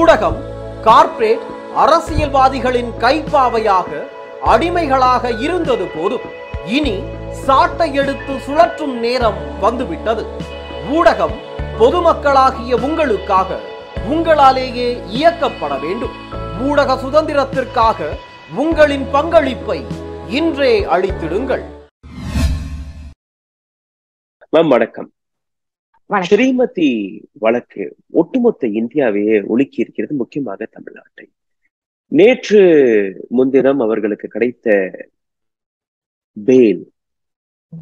ஊடகம் கார்ப்பரேட் அரசியல்வாதிகளின் கைப்பாவையாக அடிமைகளாக இருந்தது போதும். இனி சாட்டை எடுத்து சுழற்றும் நேரம் வந்துவிட்டது. ஊடகம் பொதுமக்களாகிய உங்களுக்காக உங்களாலேயே இயக்கப்பட வேண்டும். ஊடக சுதந்திரத்திற்காக உங்களின் பங்களிப்பை இன்றே அளித்திடுங்கள். மேம் வணக்கம் வணக்கம். ஸ்ரீமதி வழக்கு ஒட்டுமொத்த இந்தியாவையே ஒழுக்கி இருக்கிறது முக்கியமாக தமிழ்நாட்டை. நேற்று முன்தினம் அவர்களுக்கு கிடைத்த பெயில்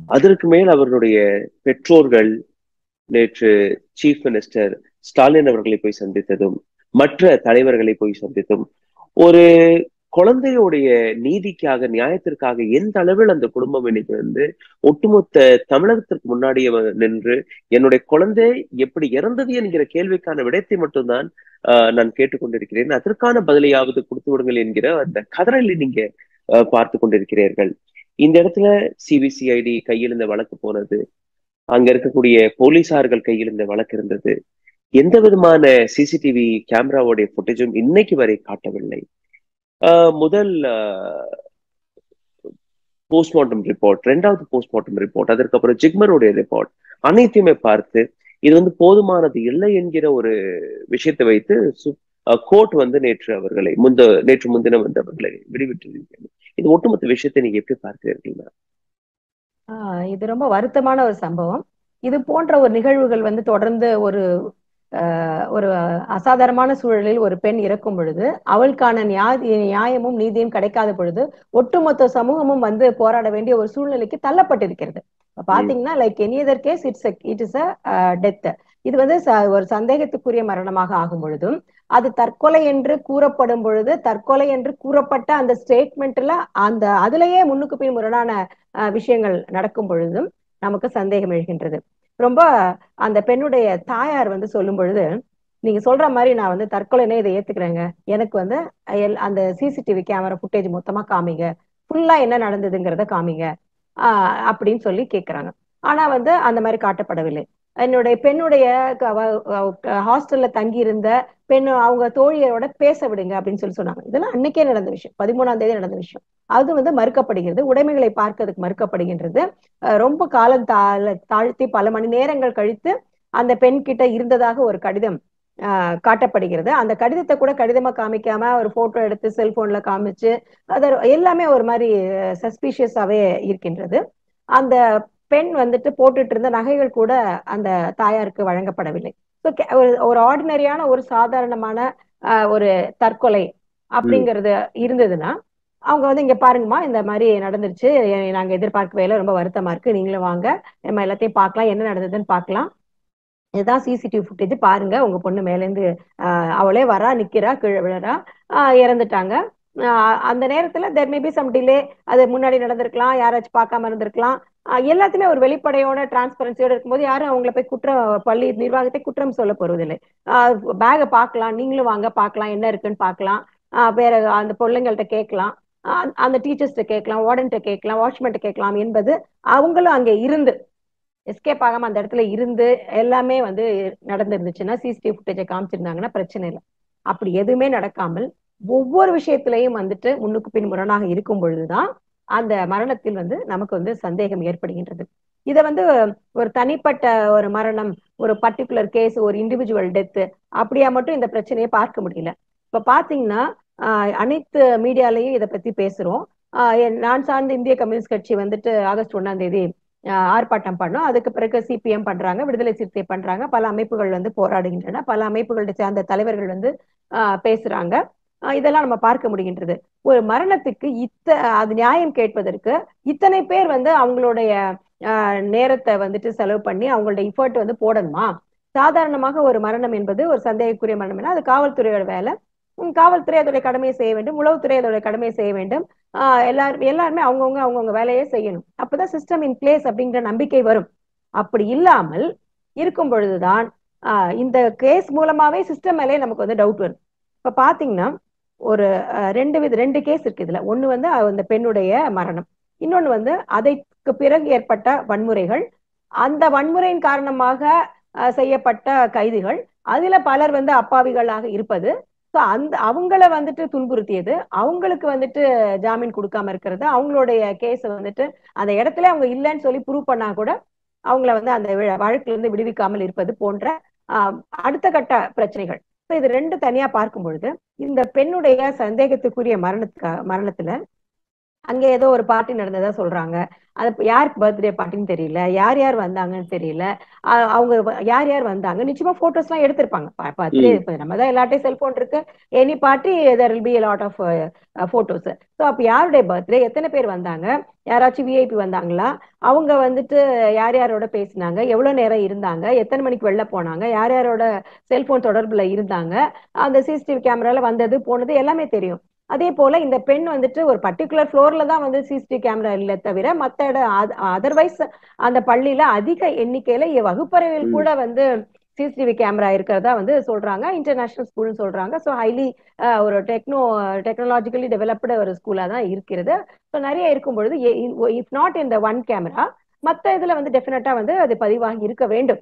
அதற்கு மேல் அவர்களுடைய பெற்றோர்கள் நேற்று சீஃப் மினிஸ்டர் ஸ்டாலின் அவர்களை போய் சந்தித்ததும் மற்ற தலைவர்களை போய் சந்தித்தும் ஒரு குழந்தையுடைய நீதிக்காக நியாயத்திற்காக எந்த அளவில் அந்த குடும்பம் இன்னைக்கு வந்து ஒட்டுமொத்த தமிழகத்திற்கு முன்னாடியே நின்று என்னுடைய குழந்தை எப்படி இறந்தது என்கிற கேள்விக்கான விடயத்தை மட்டும்தான் ஆஹ், நான் கேட்டுக்கொண்டிருக்கிறேன். அதற்கான பதிலையாவது கொடுத்து விடுங்கள் என்கிற அந்த கதறலை நீங்க பார்த்து கொண்டிருக்கிறீர்கள். இந்த இடத்துல சிபிசிஐடி கையில் இந்த வழக்கு போனது அங்க இருக்கக்கூடிய போலீசார்கள் கையில் இந்த வழக்கு இருந்தது. எந்த விதமான சிசிடிவி கேமராவுடைய ஃபுட்டேஜும் இன்னைக்கு வரை காட்டவில்லை. முதல் போஸ்ட்மார்ட்டம் ரிப்போர்ட் ரெண்டாவது போஸ்ட்மார்ட்டம் ரிப்போர்ட் அதற்கப்புறம் ஜிக்மருடைய ரிப்போர்ட் அனைத்தையுமே பார்த்து இது வந்து போதுமானது இல்லை என்கிற ஒரு விஷயத்தை வைத்து கோர்ட் வந்து நேற்று அவர்களை முந்த நேற்று முன்தினம் வந்து அவர்களை விடுவிட்டிருக்கிறது இது ஒட்டுமொத்த விஷயத்தை நீங்க எப்படி பார்க்கிறீர்கள் ஆஹ் இது ரொம்ப வருத்தமான ஒரு சம்பவம். இது போன்ற ஒரு நிகழ்வுகள் வந்து தொடர்ந்து ஒரு ஒரு அசாதாரணமான சூழலில் ஒரு பெண் இறக்கும் பொழுது அவளுக்கான நியாய நியாயமும் நீதியும் கிடைக்காத பொழுது ஒட்டுமொத்த சமூகமும் வந்து போராட வேண்டிய ஒரு சூழ்நிலைக்கு தள்ளப்பட்டிருக்கிறது. பாத்தீங்கன்னா like any other case it's it is a death இது வந்து ச- ஒரு சந்தேகத்துக்குரிய மரணமாக ஆகும் பொழுதும் அது தற்கொலை என்று கூறப்படும் பொழுது தற்கொலை என்று கூறப்பட்ட அந்த ஸ்டேட்மெண்ட்ல அந்த அதுலயே முன்னுக்கு பின் முரணான விஷயங்கள் நடக்கும் பொழுதும் நமக்கு சந்தேகம் எழுகின்றது. ரொம்ப அந்த பெண்ணுடைய தாயார் வந்து சொல்லும் பொழுது நீங்க சொல்ற மாதிரி நான் வந்து தற்கொலைனே இதை ஏத்துக்கிறேங்க. எனக்கு வந்து எல்- அந்த சிசிடிவி கேமரா ஃபுட்டேஜ் மொத்தமா காமிங்க. ஃபுல்லா என்ன நடந்ததுங்கிறத காமிங்க. ஆஹ் அப்படின்னு சொல்லி கேக்குறாங்க. ஆனா வந்து அந்த மாதிரி காட்டப்படவில்லை. என்னுடைய பெண்ணுடைய ஹாஸ்டல்ல தங்கி இருந்த பெண் அவங்க தோழியரோட பேச விடுங்க அப்படின்னு சொல்லி சொன்னாங்க. இதெல்லாம் அன்னைக்கே நடந்த விஷயம். பதிமூணாம் தேதி நடந்த விஷயம். அது வந்து மறுக்கப்படுகிறது. உடைமைகளை பார்க்கறதுக்கு மறுக்கப்படுகின்றது. ரொம்ப காலம் தாழ தாழ்த்தி பல மணி நேரங்கள் கழித்து அந்த பெண் கிட்ட இருந்ததாக ஒரு கடிதம் ஆஹ் காட்டப்படுகிறது. அந்த கடிதத்தை கூட கடிதமா காமிக்காம ஒரு போட்டோ எடுத்து செல்போன்ல காமிச்சு அது எல்லாமே ஒரு மாதிரி சஸ்பீஷியஸாவே இருக்கின்றது. அந்த பெண் வந்துட்டு போட்டுட்டு இருந்த நகைகள் கூட அந்த தாயாருக்கு வழங்கப்படவில்லை. ஸோ ஒரு ஆர்டினரியான ஒரு சாதாரணமான ஒரு தற்கொலை அப்படிங்கிறது இருந்ததுன்னா அவங்க வந்து இங்க பாருங்கம்மா இந்த மாதிரி நடந்துருச்சு. நாங்க எதிர்பார்க்கவே ரொம்ப வருத்தமா இருக்கு. நீங்களும் வாங்க. நம்ம எல்லாத்தையும் பார்க்கலாம். என்ன நடந்ததுன்னு பார்க்கலாம். இதுதான் சிசிடிவி ஃபுட்டேஜ் பாருங்க. உங்க பொண்ணு மேலேருந்து ஆஹ் அவளே வரா நிக்கிறா கீழே விழறா. ஆஹ் இறந்துட்டாங்க. அந்த நேரத்துல தெர் மேபி சம் டிலே அது முன்னாடி நடந்திருக்கலாம். யாராச்சும் பார்க்காம இருந்திருக்கலாம். எல்லாத்துலயும் ஒரு வெளிப்படையோட டிரான்ஸ்பரன்சியோட இருக்கும்போது யாரும் அவங்கள போய் குற்றம் பள்ளி நிர்வாகத்தை குற்றம் சொல்ல போறதில்லை. பேகை பார்க்கலாம். நீங்களும் வாங்க பார்க்கலாம். என்ன இருக்குன்னு பார்க்கலாம். ஆஹ் வேற அந்த பிள்ளைங்கள்ட்ட கேட்கலாம். அந்த டீச்சர்ஸ்ட்ட கேட்கலாம் வார்டன்ட்ட கேட்கலாம் வாட்ச்மேன்ட்ட கேட்கலாம் என்பது அவங்களும் அங்கே இருந்து எஸ்கேப் ஆகாம அந்த இடத்துல இருந்து எல்லாமே வந்து நடந்திருந்துச்சுன்னா சிசிடிவி ஃபுட்டேஜை காமிச்சிருந்தாங்கன்னா பிரச்சனை இல்லை. அப்படி எதுவுமே நடக்காமல் ஒவ்வொரு விஷயத்திலையும் வந்துட்டு முன்னுக்கு பின் முரணாக இருக்கும் பொழுதுதான் அந்த மரணத்தில் வந்து நமக்கு வந்து சந்தேகம் ஏற்படுகின்றது. இதை வந்து ஒரு தனிப்பட்ட ஒரு மரணம் ஒரு பர்டிகுலர் கேஸ் ஒரு இண்டிவிஜுவல் டெத்து அப்படியா மட்டும் இந்த பிரச்சனையை பார்க்க முடியல. இப்ப பாத்தீங்கன்னா அனைத்து மீடியாலையும் இதை பத்தி பேசுறோம். நான் சார்ந்த இந்திய கம்யூனிஸ்ட் கட்சி வந்துட்டு ஆகஸ்ட் ஒன்னாம் தேதி ஆர்ப்பாட்டம் பண்ணோம். அதுக்கு பிறகு சிபிஎம் பண்றாங்க விடுதலை சிறுத்தை பண்றாங்க. பல அமைப்புகள் வந்து போராடுகின்றன. பல அமைப்புகளை சார்ந்த தலைவர்கள் வந்து பேசுறாங்க. இதெல்லாம் நம்ம பார்க்க முடிகின்றது. ஒரு மரணத்துக்கு இத்த அது நியாயம் கேட்பதற்கு இத்தனை பேர் வந்து அவங்களுடைய நேரத்தை வந்துட்டு செலவு பண்ணி அவங்களுடைய இஃபர்ட் வந்து போடணுமா? சாதாரணமாக ஒரு மரணம் என்பது ஒரு சந்தேகக்குரிய மரணம். அது காவல்துறையோட வேலை. காவல்துறை அதோடைய கடமையை செய்ய வேண்டும் உளவுத்துறை அதோடைய கடமையை செய்ய வேண்டும். எல்லாரும் எல்லாருமே அவங்கவுங்க அவங்கவுங்க வேலையை செய்யணும். அப்பதான் சிஸ்டம் இன் பிளேஸ் அப்படிங்கிற நம்பிக்கை வரும். அப்படி இல்லாமல் இருக்கும் பொழுதுதான் ஆஹ் இந்த கேஸ் மூலமாவே சிஸ்டம் மேலே நமக்கு வந்து டவுட் வரும். இப்ப பாத்தீங்கன்னா ஒரு ரெண்டு வித ரெண்டு கேஸ் இருக்கு இதுல. ஒண்ணு வந்து அந்த பெண்ணுடைய மரணம். இன்னொன்னு வந்து அதைக்கு பிறகு ஏற்பட்ட வன்முறைகள். அந்த வன்முறையின் காரணமாக செய்யப்பட்ட கைதுகள். அதுல பலர் வந்து அப்பாவிகளாக இருப்பது. ஸோ அந்த அவங்கள வந்துட்டு துன்புறுத்தியது. அவங்களுக்கு வந்துட்டு ஜாமீன் கொடுக்காம இருக்கிறது. அவங்களுடைய கேஸ் வந்துட்டு அந்த இடத்துல அவங்க இல்லைன்னு சொல்லி ப்ரூவ் பண்ணா கூட அவங்கள வந்து அந்த வழக்குல இருந்து விடுவிக்காமல் இருப்பது போன்ற ஆஹ், அடுத்த கட்ட பிரச்சனைகள். இது ரெண்டு தனியா பார்க்கும் பொழுது இந்த பெண்ணுடைய சந்தேகத்துக்குரிய மரணத்துக்கு மரணத்துல அங்க ஏதோ ஒரு பார்ட்டி நடந்ததா சொல்றாங்க. அது யாருக்கு பர்த்டே பார்ட்டின்னு தெரியல. யார் யார் வந்தாங்கன்னு தெரியல. அவங்க யார் யார் வந்தாங்க? நிச்சயமா போட்டோஸ் எல்லாம் எடுத்திருப்பாங்க. பர்த்டே இப்ப நம்ம தான் எல்லாட்டையும் செல்போன் இருக்கு. Any party there will be lot of photos so அப்ப யாருடைய பர்த்டே எத்தனை பேர் வந்தாங்க? யாராச்சும் விஐபி வந்தாங்களா? அவங்க வந்துட்டு யார் யாரோட பேசினாங்க? எவ்வளவு நேரம் இருந்தாங்க? எத்தனை மணிக்கு வெளில போனாங்க? யார் யாரோட செல்போன் தொடர்புல இருந்தாங்க? அந்த சிசிடிவி கேமரால வந்தது போனது எல்லாமே தெரியும். அதே போல இந்த பெண் வந்துட்டு ஒரு பர்டிகுலர் ஃப்ளோர்ல தான் வந்து சிசிடிவி கேமரா இல்ல தவிர மத்த இடம் அதர்வைஸ் அந்த பள்ளியில அதிக எண்ணிக்கையில வகுப்பறையில். கூட வந்து சிசிடிவி கேமரா இருக்கிறதா வந்து சொல்றாங்க. இன்டர்நேஷனல் ஸ்கூல்னு சொல்றாங்க. ஸோ ஹைலி ஒரு டெக்னோ டெக்னாலஜிக்கலி டெவலப்டு ஒரு ஸ்கூலா தான் இருக்கிறது. ஸோ நிறைய இருக்கும் பொழுது இஃப் நாட் இந்த ஒன் கேமரா மத்த இதுல வந்து டெஃபினட்டா வந்து அது பதிவாகி இருக்க வேண்டும்.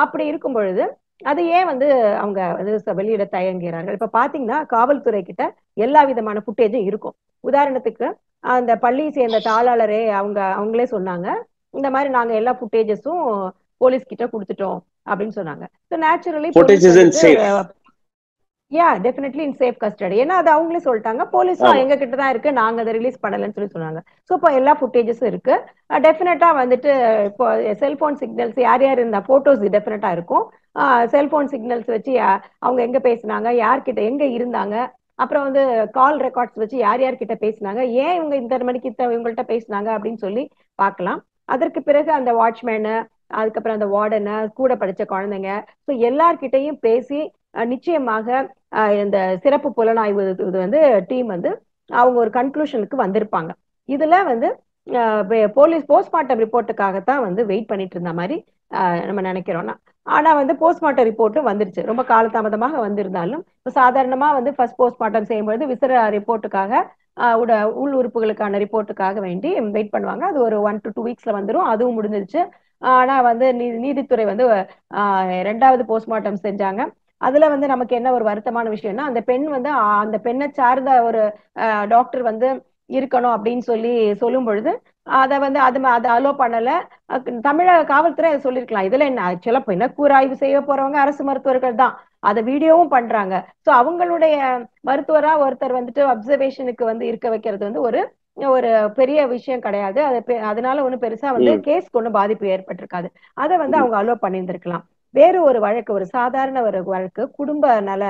அப்படி இருக்கும் பொழுது அது ஏன் வந்து அவங்க வந்து வெளியிட தயங்குகிறார்கள். இப்ப பாத்தீங்கன்னா காவல்துறை கிட்ட எல்லா விதமான ஃபுட்டேஜும் இருக்கும். உதாரணத்துக்கு அந்த பள்ளியை சேர்ந்த தாளாளரே அவங்க அவங்களே சொன்னாங்க இந்த மாதிரி நாங்க எல்லா ஃபுட்டேஜஸும் போலீஸ் கிட்ட கொடுத்துட்டோம் அப்படின்னு சொன்னாங்க. Naturally yeah definitely in safe custody ஏன்னா அது அவங்களே சொல்லிட்டாங்க. போலீஸ் ஆமா. எங்க கிட்ட தான் இருக்கு. நாங்க அதை ரிலீஸ் பண்ணலன்னு சொல்லி சொன்னாங்க. ஸோ இப்போ எல்லா ஃபுட்டேஜஸும் இருக்கு. டெஃபினட்டா வந்துட்டு இப்போ செல்போன் சிக்னல்ஸ் யார் யார் இருந்தா போட்டோஸ் டெஃபினட்டா இருக்கும். செல்போன் சிக்னல்ஸ் வச்சு அவங்க எங்க பேசினாங்க? யார்கிட்ட எங்க இருந்தாங்க? அப்புறம் வந்து கால் ரெக்கார்ட்ஸ் வச்சு யார் யார்கிட்ட பேசினாங்க? ஏன் இவங்க இந்த மணிக்கு இவங்கள்ட்ட பேசினாங்க அப்படின்னு சொல்லி பார்க்கலாம். அதற்கு பிறகு அந்த வாட்ச்மேனு அதுக்கப்புறம் அந்த வார்டனு கூட படிச்ச குழந்தைங்க. ஸோ எல்லார்கிட்டையும் பேசி நிச்சயமாக இந்த சிறப்பு புலனாய்வு இது வந்து டீம் வந்து அவங்க ஒரு கன்க்ளூஷனுக்கு வந்திருப்பாங்க. இதுல வந்து போலீஸ் போஸ்ட்மார்ட்டம் ரிப்போர்ட்டுக்காகத்தான் வந்து வெயிட் பண்ணிட்டு இருந்த மாதிரி நம்ம நினைக்கிறோம்னா ஆனா வந்து போஸ்ட்மார்ட்டம் ரிப்போர்ட்டும் வந்துருச்சு. ரொம்ப காலதாமதமாக வந்திருந்தாலும் இப்போ சாதாரணமா வந்து ஃபர்ஸ்ட் போஸ்ட்மார்ட்டம் செய்யும்பொழுது விசர ரிப்போர்ட்டுக்காக உட உள் உறுப்புகளுக்கான ரிப்போர்ட்டுக்காக வேண்டி வெயிட் பண்ணுவாங்க. அது ஒரு ஒன் டு டூ வீக்ஸ்ல வந்துரும். அதுவும் முடிஞ்சிருச்சு. ஆனா வந்து நீ- நீதித்துறை வந்து ஆஹ், ரெண்டாவது போஸ்ட்மார்ட்டம் செஞ்சாங்க. அதுல வந்து நமக்கு என்ன ஒரு வருத்தமான விஷயம்னா அந்த பெண் வந்து அந்த பெண்ணை சார்ந்த ஒரு டாக்டர் வந்து இருக்கணும் அப்படின்னு சொல்லி சொல்லும் பொழுது அதை வந்து அது அதை அலோ பண்ணல. தமிழக காவல்துறை அதை சொல்லியிருக்கலாம். இதுல என்ன ஆக்சுவலா பின்ன கூராய்வு செய்ய போறவங்க அரசு மருத்துவர்கள் தான். அதை வீடியோவும் பண்றாங்க. சோ அவங்களுடைய மருத்துவரா ஒருத்தர் வந்துட்டு அப்சர்வேஷனுக்கு வந்து இருக்க வைக்கிறது வந்து ஒரு ஒரு பெரிய விஷயம் கிடையாது. அது பெ- அதனால ஒண்ணும் பெருசா வந்து. கேஸ்க்கு ஒன்றும் பாதிப்பு ஏற்பட்டிருக்காது. அதை வந்து. அவங்க அலோ பண்ணியிருந்திருக்கலாம். வேறு ஒரு வழக்கு ஒரு சாதாரண ஒரு வழக்கு குடும்ப நல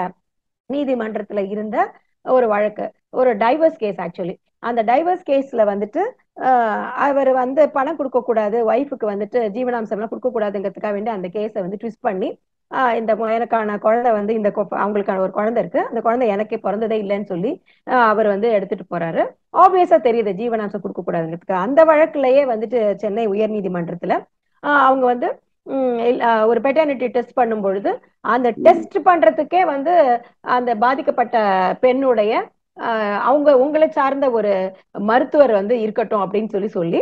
நீதிமன்றத்துல இருந்த ஒரு வழக்கு ஒரு டைவர்ஸ் கேஸ் ஆக்சுவலி அந்த டைவர்ஸ் கேஸ்ல வந்துட்டு ஆஹ் அவர் வந்து பணம் கொடுக்க கூடாது ஒய்ஃபுக்கு வந்துட்டு ஜீவனாம்சம்லாம் கொடுக்க கூடாதுங்கிறதுக்காக வேண்டி அந்த கேஸை வந்து ட்விஸ்ட் பண்ணி ஆஹ் இந்த எனக்கான குழந்தை வந்து இந்த அவங்களுக்கான ஒரு குழந்தை இருக்கு. அந்த குழந்தை எனக்கே பிறந்ததே இல்லைன்னு சொல்லி அவர் வந்து எடுத்துட்டு போறாரு. ஆப்வியஸா தெரியுது ஜீவனாம்சம் கொடுக்க கூடாதுங்கிறதுக்கு அந்த வழக்குலயே வந்துட்டு சென்னை உயர்நீதிமன்றத்துல ஆஹ் அவங்க வந்து ஒரு பெட்டர்னிட்டி டெஸ்ட் பண்ணும் பொழுது அந்த டெஸ்ட் பண்றதுக்கே வந்து அந்த பாதிக்கப்பட்ட பெண்ணுடைய அவங்க உங்களை சார்ந்த ஒரு மருத்துவர் வந்து இருக்கட்டும் அப்படின்னு சொல்லி சொல்லி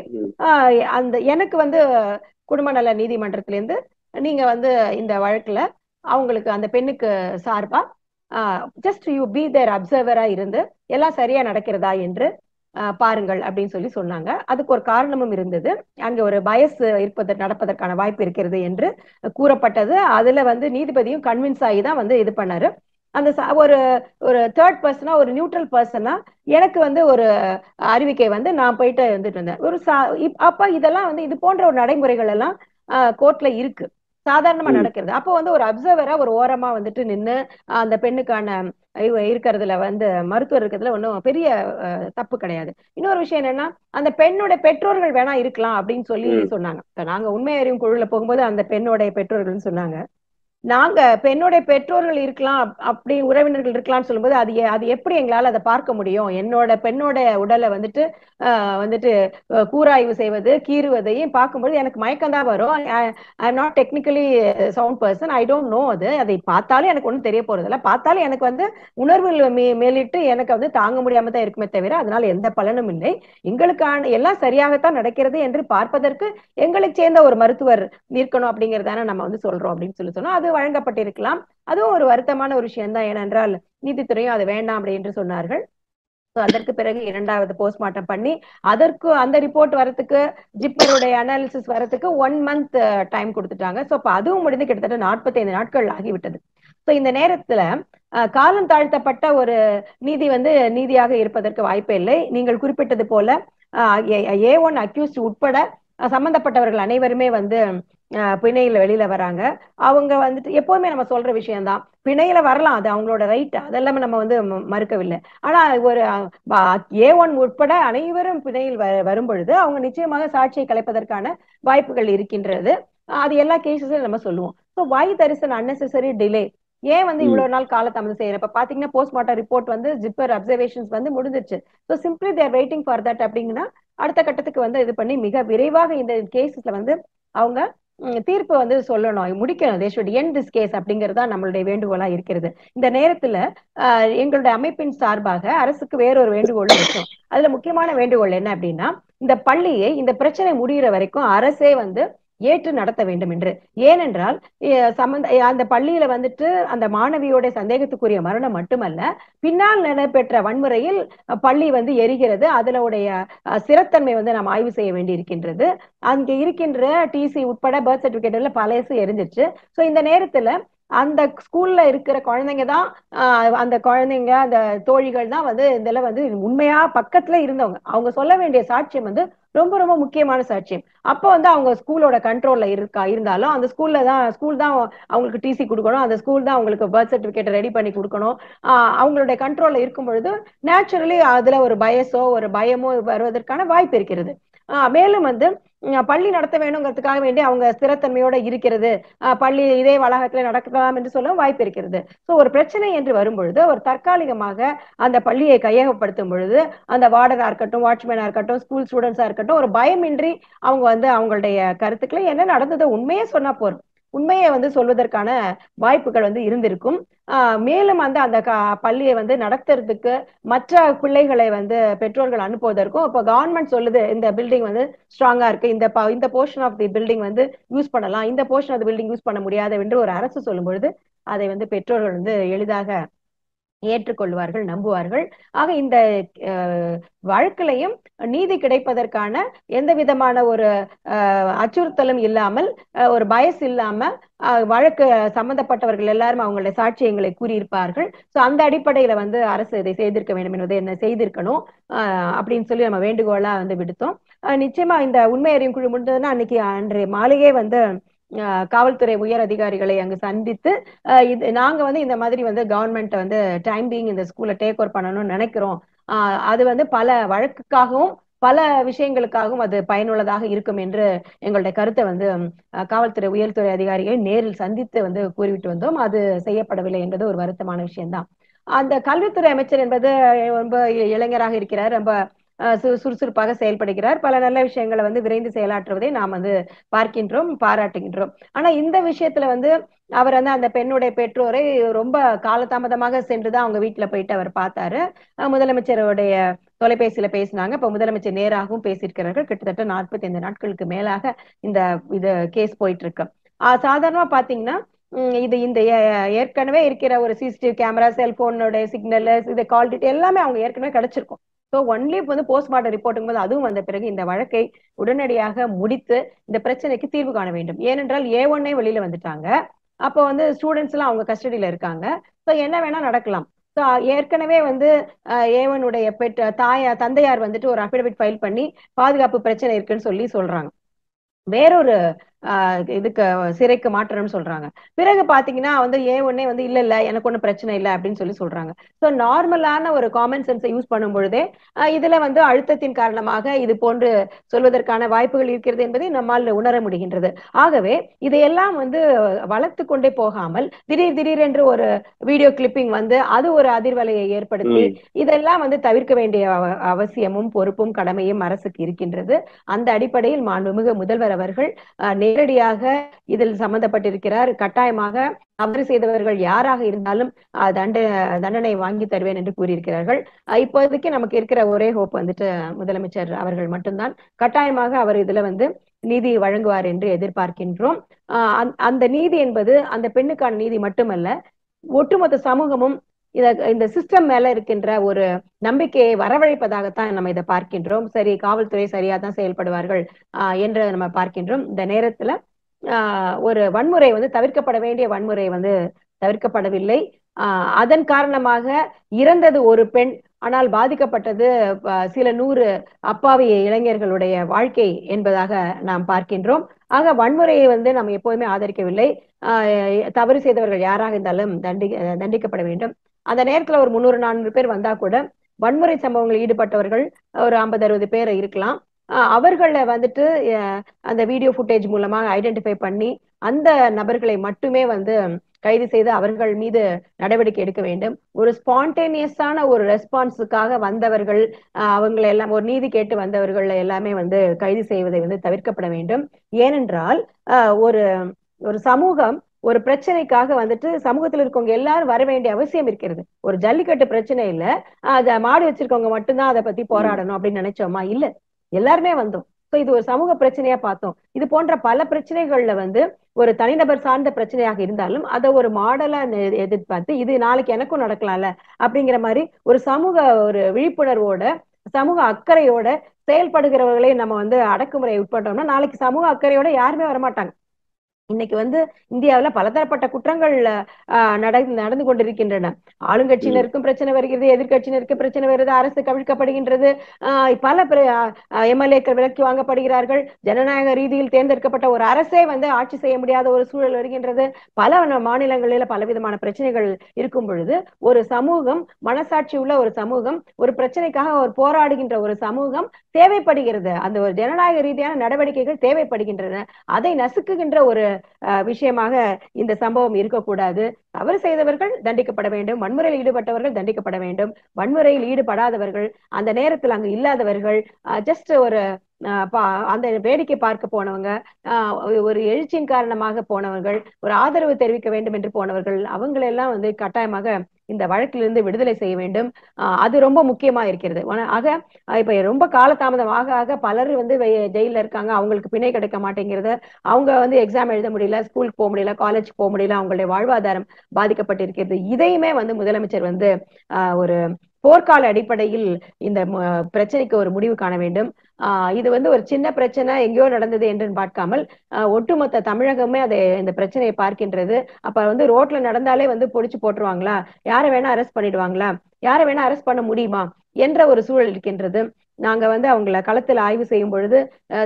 அந்த எனக்கு வந்து குடும்ப நல நீதிமன்றத்துல இருந்து நீங்க வந்து இந்த வழக்குல அவங்களுக்கு அந்த பெண்ணுக்கு சார்பா ஜஸ்ட் யூ பி தேர் அப்சர்வரா இருந்து எல்லாம் சரியா நடக்கிறதா என்று பாருங்கள் அப்படின்னு சொல்லி சொன்னாங்க. அதுக்கு ஒரு காரணமும் இருந்தது. அங்க ஒரு பயஸ் இருப்பது நடப்பதற்கான வாய்ப்பு இருக்கிறது என்று கூறப்பட்டது. அதுல வந்து நீதிபதியும் கன்வின்ஸ் ஆகி தான் வந்து இது பண்ணாரு. அந்த ஒரு ஒரு தேர்ட் பர்சனா ஒரு நியூட்ரல் பர்சனா எனக்கு வந்து ஒரு அறிவிக்கை வந்து நான் போயிட்டு வந்துட்டு இருந்தேன். ஒரு சா- அப்ப இதெல்லாம் வந்து இது போன்ற ஒரு நடைமுறைகள் எல்லாம் கோர்ட்ல இருக்கு. சாதாரணமா. நடக்கிறது. அப்போ வந்து ஒரு அப்சர்வரா ஒரு ஓரமா வந்துட்டு நின்னு அந்த பெண்ணுக்கான இருக்கிறதுல வந்து மருத்துவர் இருக்கிறதுல ஒன்றும் பெரிய தப்பு கிடையாது. இன்னொரு விஷயம் என்னன்னா அந்த பெண்ணோட பெற்றோர்கள் வேணா இருக்கலாம் அப்படின்னு சொல்லி. சொன்னாங்க. இப்ப நாங்க உண்மை அறியும் குழுல போகும்போது அந்த பெண்ணோட பெற்றோர்கள்னு சொன்னாங்க. நாங்க பெண்ணுடைய பெற்றோர்கள் இருக்கலாம் அப்- அப்படி உறவினர்கள் இருக்கலாம்னு சொல்லும்போது அது அது எப்படி எங்களால் அதை பார்க்க முடியும்? என்னோட பெண்ணோட உடலை வந்துட்டு வந்துட்டு கூராய்வு செய்வது கீறுவதையும் பார்க்கும்போது எனக்கு மயக்கம் தான் வரும். I am not technically sound person I don't know அது. அதை பார்த்தாலும் எனக்கு ஒன்றும் தெரிய போறதில்ல பார்த்தாலும் எனக்கு வந்து உணர்வுகள் மே மேலிட்டு எனக்கு வந்து தாங்க முடியாம தான் இருக்குமே தவிர அதனால எந்த பலனும் இல்லை. எங்களுக்கான எல்லாம் சரியாகத்தான் நடக்கிறது என்று பார்ப்பதற்கு எங்களுக்கு சேர்ந்த ஒரு மருத்துவர் இருக்கணும் அப்படிங்கிறதான நம்ம வந்து சொல்றோம் அப்படின்னு சொல்லி சொன்னோம். அது வழங்கப்பட்டிருக்கலாம். அதுவும் ஒரு வருத்தமான ஒரு விஷயம் தான் ஏனென்றால் நீதித்துறையும் அது வேண்டாம் அப்படி என்று சொன்னார்கள். அதற்கு பிறகு இரண்டாவது போஸ்ட்மார்ட்டம் பண்ணி அதற்கு அந்த ரிப்போர்ட் வரத்துக்கு ஜிப்பருடைய அனாலிசிஸ் வரத்துக்கு ஒன் மந்த் டைம் uh, கொடுத்துட்டாங்க. ஸோ அப்போ அதுவும் முடிந்து கிட்டத்தட்ட நாற்பத்தைந்து நாட்கள் ஆகிவிட்டது. ஸோ இந்த நேரத்துல uh, காலம் தாழ்த்தப்பட்ட ஒரு நீதி வந்து நீதியாக இருப்பதற்கு வாய்ப்பே இல்லை. நீங்கள் குறிப்பிட்டது போல ஏ ஒன் அக்யூஸ்ட் உட்பட uh, சம்பந்தப்பட்டவர்கள் அனைவருமே வந்து பிணையில வெளியில வராங்க. அவங்க வந்துட்டு எப்பவுமே நம்ம சொல்ற விஷயம்தான். பிணையில வரலாம் அது அவங்களோட ரைட் அதெல்லாம் நம்ம வந்து மறுக்கவில்லை. ஆனா ஒரு ஏ ஒன் உட்பட அனைவரும் பிணையில் வ- வரும் பொழுது அவங்க நிச்சயமாக சாட்சியை கலைப்பதற்கான வாய்ப்புகள் இருக்கின்றது. அது எல்லா கேசஸ்லயும் நம்ம சொல்லுவோம். So why there is an unnecessary delay ஏன் வந்து. இவ்வளவு நாள் காலதாமதம் செய்யறேன் இப்ப பாத்தீங்கன்னா போஸ்ட்மார்ட்டம் ரிப்போர்ட் வந்து ஜிப்பர் அப்சர்வேஷன்ஸ் வந்து முடிஞ்சிருச்சு. So simply there waiting for that அப்படிங்கன்னா அடுத்த கட்டத்துக்கு வந்து இது பண்ணி மிக விரைவாக இந்த கேசஸ்ல வந்து அவங்க தீர்ப்பு வந்து சொல்லணும். முடிக்கணும். They should end this case அப்படிங்கிறது தான் நம்மளுடைய வேண்டுகோளா இருக்கிறது. இந்த நேரத்துல ஆஹ், எங்களுடைய அமைப்பின் சார்பாக அரசுக்கு வேறொரு வேண்டுகோள் இருக்கும். அதுல முக்கியமான வேண்டுகோள் என்ன அப்படின்னா இந்த பள்ளியை இந்த பிரச்சனை முடிகிற வரைக்கும் அரசே வந்து ஏற்று நடத்த வேண்டும் என்று. ஏனென்றால் சம்பந்த அந்த பள்ளியில வந்துட்டு அந்த மாணவியோட சந்தேகத்துக்குரிய மரணம் மட்டுமல்ல பின்னால் நடைபெற்ற வன்முறையில் பள்ளி வந்து எரிகிறது. அதனுடைய சிறத்தன்மை வந்து நாம் ஆய்வு செய்ய வேண்டி இருக்கின்றது அங்கே இருக்கின்ற டிசி உட்பட பர்த் சர்டிபிகேட்ல பழையசு எரிஞ்சிச்சு. சோ இந்த நேரத்துல அந்த ஸ்கூல்ல இருக்கிற குழந்தைங்க தான் அந்த குழந்தைங்க அந்த தோழிகள் தான் வந்து இதெல்லாம் வந்து உண்மையா பக்கத்துல இருந்தவங்க. அவங்க சொல்ல வேண்டிய சாட்சியம் வந்து ரொம்ப ரொம்ப முக்கியமான சாட்சியம். அப்போ வந்து அவங்க ஸ்கூலோட கண்ட்ரோல்ல இருக்கா இருந்தாலும் அந்த ஸ்கூல்ல தான் ஸ்கூல் தான் அவங்களுக்கு டிசி கொடுக்கணும். அந்த ஸ்கூல் தான் அவங்களுக்கு பர்த் சர்டிபிகேட் ரெடி பண்ணி கொடுக்கணும். அவங்களுடைய கண்ட்ரோல்ல இருக்கும் பொழுது நேச்சுரலி அதுல ஒரு பயசோ ஒரு பயமோ வருவதற்கான வாய்ப்பு இருக்கிறது. மேலும் வந்து பள்ளி நடத்த வேணுங்கிறதுக்காக வேண்டி அவங்க ஸ்திரத்தன்மையோட இருக்கிறது. ஆஹ் பள்ளி இதே வளாகத்துல நடக்கலாம் என்று சொல்ல வாய்ப்பு இருக்கிறது. ஸோ ஒரு பிரச்சனை என்று வரும்பொழுது ஒரு தற்காலிகமாக அந்த பள்ளியை கையகப்படுத்தும் பொழுது அந்த வார்டனா இருக்கட்டும் வாட்ச்மேனா இருக்கட்டும் ஸ்கூல் ஸ்டூடெண்ட்ஸா இருக்கட்டும் ஒரு பயமின்றி அவங்க வந்து அவங்களுடைய கருத்துக்களை என்ன நடந்ததோ உண்மையே சொன்னா போறோம் உண்மையை வந்து சொல்வதற்கான வாய்ப்புகள் வந்து இருந்திருக்கும். ஆஹ் மேலும் அந்த அந்த க- பள்ளியை வந்து நடத்துறதுக்கு மற்ற பிள்ளைகளை வந்து பெற்றோர்கள் அனுப்புவதற்கும் இப்போ கவர்மெண்ட் சொல்லுது இந்த பில்டிங் வந்து ஸ்ட்ராங்கா இருக்கு. இந்த இந்த போர்ஷன் ஆஃப் தி பில்டிங் வந்து யூஸ் பண்ணலாம். இந்த portion of the building use பண்ண முடியாது என்று ஒரு அரசு சொல்லும் பொழுது அதை வந்து பெற்றோர்கள் வந்து எளிதாக ஏற்றுக்கொள்வார்கள் நம்புவார்கள். ஆக இந்த வழக்கிலையும் நீதி கிடைப்பதற்கான எந்த விதமான ஒரு அச்சுறுத்தலும் இல்லாமல் ஒரு பயஸ் இல்லாம வழக்கு சம்பந்தப்பட்டவர்கள் எல்லாரும் அவங்களுடைய சாட்சியங்களை கூறியிருப்பார்கள். ஸோ அந்த அடிப்படையில வந்து அரசு இதை செய்திருக்க வேண்டும் என்பதை என்ன செய்திருக்கணும் அஹ், அப்படின்னு சொல்லி நம்ம வேண்டுகோளா வந்து விடுத்தோம். நிச்சயமா இந்த உண்மை அறியும் குழு முடிந்ததுன்னா அன்னைக்கு அன்றைய மாலையே வந்து காவல்துறை உயர் அதிகாரிகளை அங்கு சந்தித்து இது நாங்க வந்து இந்த மாதிரி வந்து கவர்மெண்ட் வந்து டைம் பீங் இந்த ஸ்கூல்ல டேக் ஓவர் பண்ணணும்னு நினைக்கிறோம். அது வந்து பல வழக்குக்காகவும் பல விஷயங்களுக்காகவும் அது பயனுள்ளதாக இருக்கும் என்று எங்களுடைய கருத்தை வந்து காவல்துறை உயர்துறை அதிகாரிகளை நேரில் சந்தித்து வந்து கூறிவிட்டு வந்தோம். அது செய்யப்படவில்லை என்பது ஒரு வருத்தமான விஷயம்தான். அந்த கல்வித்துறை அமைச்சர் என்பது ரொம்ப இளைஞராக இருக்கிறார். ரொம்ப சுறுசுறுப்பாக செயல்படுகிறார். பல நல்ல விஷயங்களை வந்து விரைந்து செயலாற்றுவதை நாம் வந்து பார்க்கின்றோம் பாராட்டுகின்றோம். ஆனா இந்த விஷயத்துல வந்து அவர் வந்து அந்த பெண்ணுடைய பெற்றோரை ரொம்ப காலதாமதமாக சென்றுதான் அவங்க வீட்டுல போயிட்டு அவர் பார்த்தாரு. முதலமைச்சருடைய தொலைபேசியில பேசினாங்க. இப்ப முதலமைச்சர் நேராகவும் பேசியிருக்கிறார்கள். கிட்டத்தட்ட நாற்பத்தி ஐந்து நாட்களுக்கு மேலாக இந்த இது கேஸ் போயிட்டு இருக்கு சாதாரணமா பாத்தீங்கன்னா இது இந்த ஏற்கனவே இருக்கிற ஒரு சிசிடிவி கேமரா செல்போனோட சிக்னல் இது கால் எல்லாமே அவங்க ஏற்கனவே கிடைச்சிருக்கும். ஸோ ஒன்லி வந்து போஸ்ட்மார்ட்டம் ரிப்போர்ட்டுங்க போது அதுவும் வந்த பிறகு இந்த வழக்கை உடனடியாக முடித்து இந்த பிரச்சனைக்கு தீர்வு காண வேண்டும். ஏனென்றால் ஏ ஒன்னே வெளியில வந்துட்டாங்க. அப்போ வந்து ஸ்டூடெண்ட்ஸ் எல்லாம் அவங்க கஸ்டடியில இருக்காங்க. ஸோ என்ன வேணா நடக்கலாம். ஸோ ஏற்கனவே வந்து ஏவனுடைய பெட் தாயா தந்தையார் வந்துட்டு ஒரு அஃபிடவிட் ஃபைல் பண்ணி பாதுகாப்பு பிரச்சனை இருக்குன்னு சொல்லி சொல்றாங்க. வேறொரு இதுக்கு சிறைக்கு மாற்றணும்னு சொல்றாங்க. பிறகு பாத்தீங்கன்னா வந்து ஏ ஒன்னே வந்து இல்ல இல்ல எனக்கு ஒன்றும் பிரச்சனை இல்லை அப்படின்னு சொல்லி சொல்றாங்க. ஸோ நார்மலான ஒரு காமன் சென்ஸை யூஸ் பண்ணும் பொழுதே இதுல வந்து அழுத்தத்தின் காரணமாக இது போன்று சொல்வதற்கான வாய்ப்புகள் இருக்கிறது என்பதை நம்மால் உணர முடிகின்றது. ஆகவே இதையெல்லாம் வந்து வளர்த்து கொண்டே போகாமல் திடீர் திடீரென்று ஒரு வீடியோ கிளிப்பிங் வந்து அது ஒரு அதிர்வலையை ஏற்படுத்தி. இதெல்லாம் வந்து தவிர்க்க வேண்டிய அவ- அவசியமும் பொறுப்பும் கடமையும் அரசுக்கு இருக்கின்றது. அந்த அடிப்படையில் மாண்புமிகு முதல்வர் அவர்கள் நேரடியாக இதில் சம்பந்தப்பட்டிருக்கிறார். கட்டாயமாக தவறு செய்தவர்கள் யாராக இருந்தாலும் தண்ட தண்டனை வாங்கி தருவேன் என்று கூறியிருக்கிறார்கள். இப்போதைக்கு நமக்கு இருக்கிற ஒரே ஹோப் வந்துட்டு முதலமைச்சர் அவர்கள் மட்டும்தான். கட்டாயமாக அவர் இதுல வந்து நீதி வழங்குவார் என்று எதிர்பார்க்கின்றோம். அந்த நீதி என்பது அந்த பெண்ணுக்கான நீதி மட்டுமல்ல ஒட்டுமொத்த சமூகமும் இத இந்த சிஸ்டம் மேல இருக்கின்ற ஒரு நம்பிக்கையை வரவழைப்பதாகத்தான் நம்ம இதை பார்க்கின்றோம். சரி காவல்துறை சரியா தான் செயல்படுவார்கள் என்று நம்ம பார்க்கின்றோம். இந்த நேரத்துல ஆஹ் ஒரு வன்முறை வந்து தவிர்க்கப்பட வேண்டிய வன்முறை வந்து தவிர்க்கப்படவில்லை. ஆஹ் அதன் காரணமாக இறந்தது ஒரு பெண் ஆனால் பாதிக்கப்பட்டது சில நூறு அப்பாவி இளைஞர்களுடைய வாழ்க்கை என்பதாக நாம் பார்க்கின்றோம். ஆக வன்முறையை வந்து நாம் எப்போதுமே ஆதரிக்கவில்லை. ஆஹ் தவறு செய்தவர்கள் யாராக இருந்தாலும் தண்டி தண்டிக்கப்பட வேண்டும். அந்த நேரத்துல ஒரு முந்நூறு நானூறு பேர் வந்தா கூட வன்முறை சம்பவங்களில் ஈடுபட்டவர்கள் ஒரு ஐம்பது அறுபது பேர் இருக்கலாம். அவர்கள அவர்களை வந்துட்டு அந்த வீடியோ ஃபுட்டேஜ் மூலமாக ஐடென்டிஃபை பண்ணி அந்த நபர்களை மட்டுமே வந்து கைது செய்து அவர்கள் மீது நடவடிக்கை எடுக்க வேண்டும். ஒரு ஸ்பான்டேனியஸான ஒரு ரெஸ்பான்ஸுக்காக வந்தவர்கள் ஆஹ் அவங்களை எல்லாம் ஒரு நீதி கேட்டு வந்தவர்கள் எல்லாமே வந்து கைது செய்வதை வந்து தவிர்க்கப்பட வேண்டும். ஏனென்றால் ஆஹ் ஒரு ஒரு சமூகம் ஒரு பிரச்சனைக்காக வந்துட்டு சமூகத்தில் இருக்கவங்க எல்லாரும் வர வேண்டிய அவசியம் இருக்கிறது. ஒரு ஜல்லிக்கட்டு பிரச்சனை இல்ல. அத மாடு வச்சிருக்கவங்க மட்டும்தான் அதை பத்தி போராடணும் அப்படின்னு நினைச்சோமா? இல்ல. எல்லாருமே வந்தோம். இது ஒரு சமூக பிரச்சனையா பார்த்தோம். இது போன்ற பல பிரச்சனைகள்ல வந்து ஒரு தனிநபர் சார்ந்த பிரச்சனையாக இருந்தாலும் அதை ஒரு மாடலா எதிர்பார்த்து இது நாளைக்கு எனக்கும் நடக்கலாம்ல அப்படிங்கிற மாதிரி ஒரு சமூக ஒரு விழிப்புணர்வோட சமூக அக்கறையோட செயல்படுகிறவர்களை நம்ம வந்து அடக்குமுறை உட்பட்டோம்னா நாளைக்கு சமூக அக்கறையோட யாருமே வரமாட்டாங்க. இன்னைக்கு வந்து இந்தியாவுல பலதரப்பட்ட குற்றங்கள் ஆஹ் நடந்து நடந்து கொண்டிருக்கின்றன. ஆளுங்கட்சியினருக்கும் பிரச்சனை வருகிறது எதிர்கட்சியினருக்கும் பிரச்சனை வருது அரசு கவிழ்க்கப்படுகின்றது ஆஹ் பல எம்எல்ஏக்கள் விலக்கி வாங்கப்படுகிறார்கள். ஜனநாயக ரீதியில் தேர்ந்தெடுக்கப்பட்ட ஒரு அரசே வந்து ஆட்சி செய்ய முடியாத ஒரு சூழல் வருகின்றது. பல மாநிலங்களில பலவிதமான பிரச்சனைகள் இருக்கும் பொழுது ஒரு சமூகம் மனசாட்சி உள்ள ஒரு சமூகம் ஒரு பிரச்சனைக்காக ஒரு போராடுகின்ற ஒரு சமூகம் தேவைப்படுகிறது. அந்த ஒரு ஜனநாயக ரீதியான நடவடிக்கைகள் தேவைப்படுகின்றன. அதை நசுக்குகின்ற ஒரு விஷயமாக இந்த சம்பவம் இருக்கக்கூடாது. தவறு செய்தவர்கள் தண்டிக்கப்பட வேண்டும். வன்முறையில் ஈடுபட்டவர்கள் தண்டிக்கப்பட வேண்டும். வன்முறையில் ஈடுபடாதவர்கள் அந்த நேரத்தில் அங்கு இல்லாதவர்கள் ஜஸ்ட் ஒரு அந்த வேடிக்கை பார்க்க போனவங்க ஆஹ் ஒரு- எழுச்சியின் காரணமாக போனவர்கள் ஒரு ஆதரவு தெரிவிக்க வேண்டும் என்று போனவர்கள் அவங்களெல்லாம் வந்து கட்டாயமாக இந்த வழக்கிலிருந்து விடுதலை செய்ய வேண்டும். ஆஹ் அது ரொம்ப முக்கியமா இருக்கிறது. ஆக இப்ப ரொம்ப காலதாமதம் ஆக ஆக பலர் வந்து ஜெயில இருக்காங்க அவங்களுக்கு பிணை கிடைக்க மாட்டேங்கிறது. அவங்க வந்து எக்ஸாம் எழுத முடியல ஸ்கூலுக்கு போக முடியல காலேஜ் போக முடியல அவங்களுடைய வாழ்வாதாரம் பாதிக்கப்பட்டிருக்கிறது. இதையுமே வந்து முதலமைச்சர் வந்து ஆஹ் ஒரு போர்க்கால அடிப்படையில் இந்த பிரச்சனைக்கு ஒரு முடிவு காண வேண்டும். ஆஹ் இது வந்து ஒரு சின்ன பிரச்சனை எங்கேயோ நடந்தது என்று பார்க்காமல் ஒட்டுமொத்த தமிழகமே அதை இந்த பிரச்சனையை பார்க்கின்றது. அப்ப வந்து ரோட்ல நடந்தாலே வந்து பொடிச்சு போட்டுருவாங்களா? யாரை வேணா அரெஸ்ட் பண்ணிடுவாங்களா? யாரை வேணா அரெஸ்ட் பண்ண முடியுமா? என்ற ஒரு சூழல் இருக்கின்றது. நாங்க வந்து அவங்கள களத்துல ஆய்வு செய்யும் பொழுது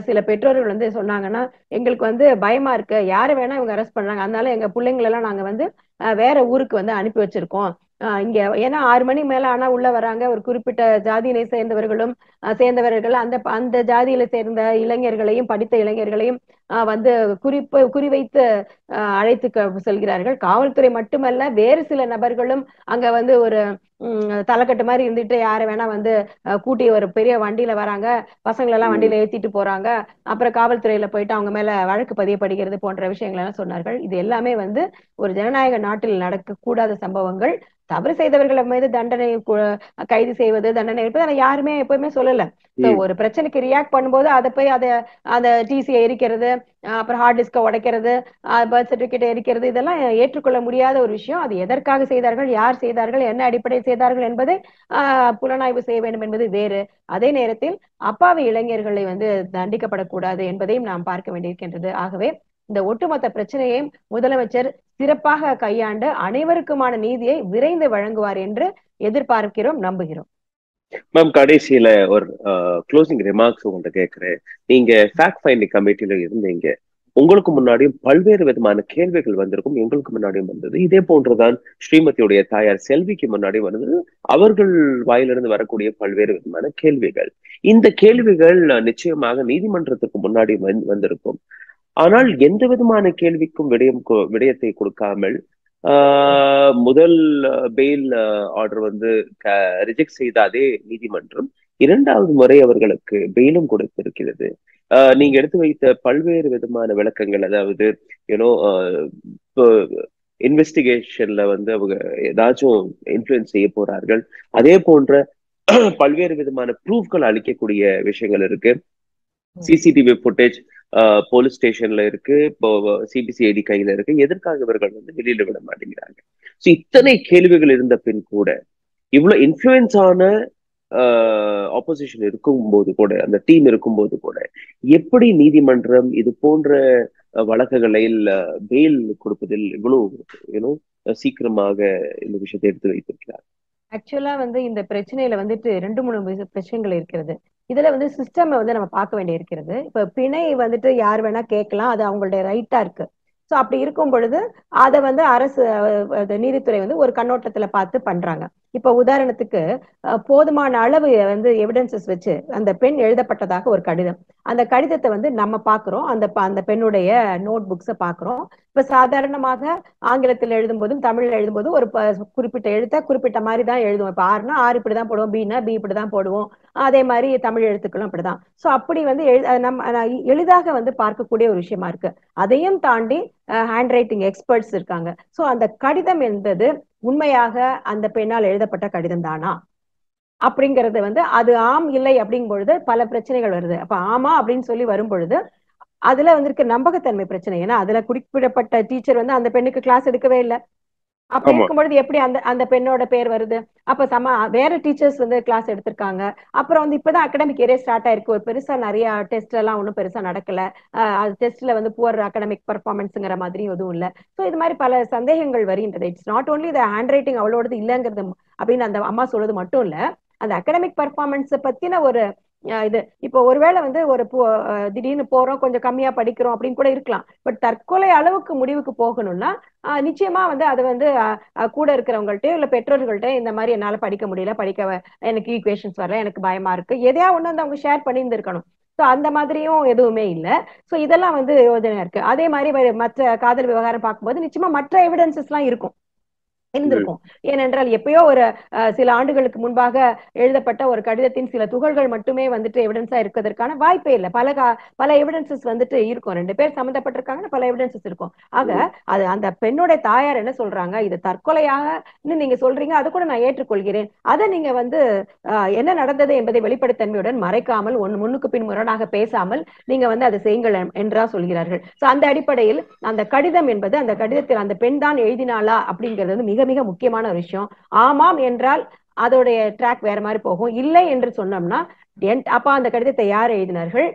சில பெற்றோர்கள் வந்து சொன்னாங்கன்னா எங்களுக்கு வந்து பயமா இருக்கு. யாரை வேணா இவங்க அரெஸ்ட் பண்றாங்க. அதனால எங்க பிள்ளைங்களெல்லாம் நாங்க வந்து வேற ஊருக்கு வந்து அனுப்பி வச்சிருக்கோம். இங்க ஏன்னா ஆறு மணி மேல ஆனா உள்ள வராங்க. ஒரு குறிப்பிட்ட ஜாதியினை சேர்ந்தவர்களும் சேர்ந்தவர்கள் அந்த அந்த ஜாதியில சேர்ந்த இளைஞர்களையும் படித்த இளைஞர்களையும் ஆஹ் வந்து குறிப்பு குறிவைத்து ஆஹ் அழைத்து செல்கிறார்கள். காவல்துறை மட்டுமல்ல வேறு சில நபர்களும் அங்க வந்து ஒரு தலைக்கட்டு மாதிரி இருந்துட்டு யாரை வேணா வந்து கூட்டி ஒரு பெரிய வண்டியில வராங்க. பசங்களெல்லாம் வண்டியில ஏத்திட்டு போறாங்க. அப்புறம் காவல்துறையில போயிட்டு அவங்க மேல வழக்கு பதியப்படுகிறது போன்ற விஷயங்கள் எல்லாம் சொன்னார்கள். இது எல்லாமே வந்து ஒரு ஜனநாயக நாட்டில் நடக்கக்கூடாத சம்பவங்கள். தவறு செய்தவர்களை மீது தண்டனை கைது செய்வது தண்டனை இருப்பது ஆனா யாருமே எப்பவுமே சொல்லல. ஒரு பிரச்சனைக்கு ரியாக்ட் பண்ணும்போது அதை போய் அதை அந்த டிசியை எரிக்கிறது அப்புறம் ஹார்ட் டிஸ்கை உடைக்கிறது பர்த் சர்டிபிகேட் எரிக்கிறது இதெல்லாம் ஏற்றுக்கொள்ள முடியாத ஒரு விஷயம். அது எதற்காக செய்தார்கள் யார் செய்தார்கள் என்ன அடிப்படையில் செய்தார்கள் என்பதை புலனாய்வு செய்ய வேண்டும் என்பது வேறு. அதே நேரத்தில் அப்பாவி இளைஞர்களை வந்து தண்டிக்கப்படக்கூடாது என்பதையும் நாம் பார்க்க வேண்டியிருக்கின்றது. ஆகவே இந்த ஒட்டுமொத்த பிரச்சனையையும் முதலமைச்சர் சிறப்பாக கையாண்டு அனைவருக்குமான நீதியை விரைந்து வழங்குவார் என்று எதிர்பார்க்கிறோம் நம்புகிறோம். மேம் கடைசியில ஒரு க்ளோசிங் ரிமார்க்ஸ் உங்கள்கிட்ட கேட்கிறேன். நீங்க ஃபேக்ட் ஃபைண்டிங் கமிட்டில இருந்தீங்க. உங்களுக்கு முன்னாடியும் பல்வேறு விதமான கேள்விகள் வந்திருக்கும் எங்களுக்கு முன்னாடியும் வந்தது. இதே போன்றுதான் ஸ்ரீமதியுடைய தாயார் செல்விக்கு முன்னாடி வந்தது. அவர்கள் வாயிலிருந்து வரக்கூடிய பல்வேறு விதமான கேள்விகள். இந்த கேள்விகள் நிச்சயமாக நீதிமன்றத்துக்கு முன்னாடி வந்திருக்கும். ஆனால் எந்த விதமான கேள்விக்கும் விடயம் விடயத்தை கொடுக்காமல் ஆஹ், முதல் பெயில் ஆர்டர் வந்து ரிஜெக்ட் செய்த அதே நீதிமன்றம் இரண்டாவது முறை அவர்களுக்கு பெயிலும் கொடுத்திருக்கிறது. நீங்க எடுத்து வைத்த பல்வேறு விதமான விளக்கங்கள் அதாவது யூனோ இன்வெஸ்டிகேஷன்ல வந்து அவங்க ஏதாச்சும் இன்ஃபுளுன்ஸ் செய்ய போறார்கள். அதே போன்ற பல்வேறு விதமான ப்ரூஃப்கள் அளிக்கக்கூடிய விஷயங்கள் இருக்கு. சிசிடிவி ஃபுட்டேஜ் போலீஸ் ஸ்டேஷன்ல இருக்கு இப்போ சிபிசிஐடி கையில இருக்கு. எதற்காக இவர்கள் வந்து வெளியில விட மாட்டேங்கிறாங்க? ஸோ இத்தனை கேள்விகள் இருந்த பின் கூட இவ்வளவு இன்ஃபுளுன்ஸான ஆப்போசிஷன் இருக்கும்போது கூட அந்த டீம் இருக்கும்போது கூட எப்படி நீதிமன்றம் இது போன்ற வழக்குகளில் பெயில் கொடுப்பதில் இவ்வளவு சீக்கிரமாக இந்த விஷயத்தை எடுத்து வைத்திருக்கிறார்? ஆக்சுவலா வந்து இந்த பிரச்சனையில வந்துட்டு ரெண்டு மூணு பிரச்சனைகள் இருக்கிறது. இதுல வந்து சிஸ்டம் வந்து நம்ம பார்க்க வேண்டி இருக்கிறது. இப்ப பிணை வந்துட்டு யார் வேணா கேட்கலாம். அது அவங்களுடைய ரைட்டா இருக்கு. ஸோ அப்படி இருக்கும் பொழுது அதை வந்து அரசு நீதித்துறை வந்து ஒரு கண்ணோட்டத்துல பார்த்து பண்றாங்க. இப்ப உதாரணத்துக்கு போதுமான அளவு வந்து எவிடன்சஸ் வச்சு அந்த பெண் எழுதப்பட்டதாக ஒரு கடிதம். அந்த கடிதத்தை வந்து நம்ம பாக்குறோம். அந்த அந்த பெண்ணுடைய நோட் புக்ஸை பாக்குறோம். இப்ப சாதாரணமாக ஆங்கிலத்தில் எழுதும் போதும் தமிழ்ல எழுதும் போதும் ஒரு குறிப்பிட்ட எழுத்த குறிப்பிட்ட மாதிரி தான் எழுதுவோம். இப்ப ஆறுனா ஆறு இப்படிதான் போடுவோம். பின்னா பி இப்படிதான் போடுவோம். அதே மாதிரி தமிழ் எழுத்துக்களும் அப்படிதான். சோ அப்படி வந்து நம்ம எளிதாக வந்து பார்க்கக்கூடிய ஒரு விஷயமா இருக்கு. அதையும் தாண்டி ஹேண்ட் ரைட்டிங் எக்ஸ்பர்ட்ஸ் இருக்காங்க. சோ அந்த கடிதம் என்பது உண்மையாக அந்த பெண்ணால் எழுதப்பட்ட கடிதம் தானா? அப்படிங்கறது வந்து அது ஆம் இல்லை அப்படிங்கும் பொழுது பல பிரச்சனைகள் வருது. அப்ப ஆமா அப்படின்னு சொல்லி வரும் பொழுது அதுல வந்திருக்க நம்பகத்தன்மை பிரச்சனை. ஏன்னா அதுல குறிப்பிடப்பட்ட டீச்சர் வந்து அந்த பெண்ணுக்கு கிளாஸ் எடுக்கவே இல்லை. அப்படி இருக்கும்பொழுது எப்படி அந்த அந்த பெண்ணோட பேர் வருது? அப்ப சம வேற டீச்சர்ஸ் வந்து கிளாஸ் எடுத்திருக்காங்க. அப்புறம் வந்து இப்பதான் அகடமிக் ஏரியா ஸ்டார்ட் ஆயிருக்கு. ஒரு பெருசா நிறைய டெஸ்ட் எல்லாம் ஒன்றும் பெருசா நடக்கல. அது டெஸ்ட்ல வந்து புவர் அகடமிக் பர்ஃபார்மன்ஸ்ங்கிற மாதிரி எதுவும் இல்ல. ஸோ இது மாதிரி பல சந்தேகங்கள் வருகின்றது. It's not only the handwriting அவ்வளோடது இல்லைங்கிறது அப்படின்னு அந்த அம்மா சொல்றது மட்டும் இல்ல. அந்த அகடமிக் பர்ஃபார்மன்ஸை பத்தின ஒரு இது இப்போ ஒருவேளை வந்து ஒரு திடீர்னு போறோம் கொஞ்சம் கம்மியா படிக்கிறோம் அப்படின்னு கூட இருக்கலாம். பட் தற்கொலை அளவுக்கு முடிவுக்கு போகணும்னா நிச்சயமா வந்து அது வந்து கூட இருக்கிறவங்கள்ட்ட இல்ல பெற்றோர்கள்ட்ட இந்த மாதிரி என்னால படிக்க முடியல படிக்க எனக்கு ஈக்குவேஷன்ஸ் வரல எனக்கு பயமா இருக்கு. எதையா ஒண்ணு வந்து அவங்க ஷேர் பண்ணியிருந்திருக்கணும். ஸோ அந்த மாதிரியும் எதுவுமே இல்லை. ஸோ இதெல்லாம் வந்து யோஜனை இருக்கு. அதே மாதிரி மற்ற காதல் விவகாரம் பார்க்கும்போது நிச்சயமா மற்ற எவிடன்சஸ் எல்லாம் இருக்கும். இருந்திருக்கும் ஏனென்றால் எப்பயோ ஒரு சில ஆண்டுகளுக்கு முன்பாக எழுதப்பட்ட ஒரு கடிதத்தின் சில துகள்கள் மட்டுமே வந்துட்டு எவிடன்ஸா இருக்கிறதுக்கான வாய்ப்பே இல்லை. பல பல எவிடன்சஸ் வந்துட்டு இருக்கும். ரெண்டு பேர் சம்மந்தப்பட்டிருக்காங்கன்னா பல எவிடன்சஸ் இருக்கும். ஆக அது அந்த பெண்ணுடைய தாயார் என்ன சொல்றாங்க? இது தற்கொலையாக நீங்க சொல்றீங்க. அதை கூட நான் ஏற்றுக்கொள்கிறேன். அதை நீங்க வந்து என்ன நடந்தது என்பதை வெளிப்படைத்தன்மையுடன் மறைக்காமல் ஒன்னு முன்னுக்கு பின் முரணாக பேசாமல் நீங்க வந்து அதை செய்யுங்கள் என்றா சொல்கிறார்கள். சோ அந்த அடிப்படையில் அந்த கடிதம் என்பது அந்த கடிதத்தில் அந்த பெண் தான் எழுதினாளா அப்படிங்கிறது மிக மிக முக்கியமான ஒரு விஷயம். ஆமாம் என்றால் அதோடைய ட்ராக் வேற மாதிரி போகும். இல்லை என்று சொன்னோம்னா அப்ப அந்த கடிதத்தை யார் எழுதினார்கள்?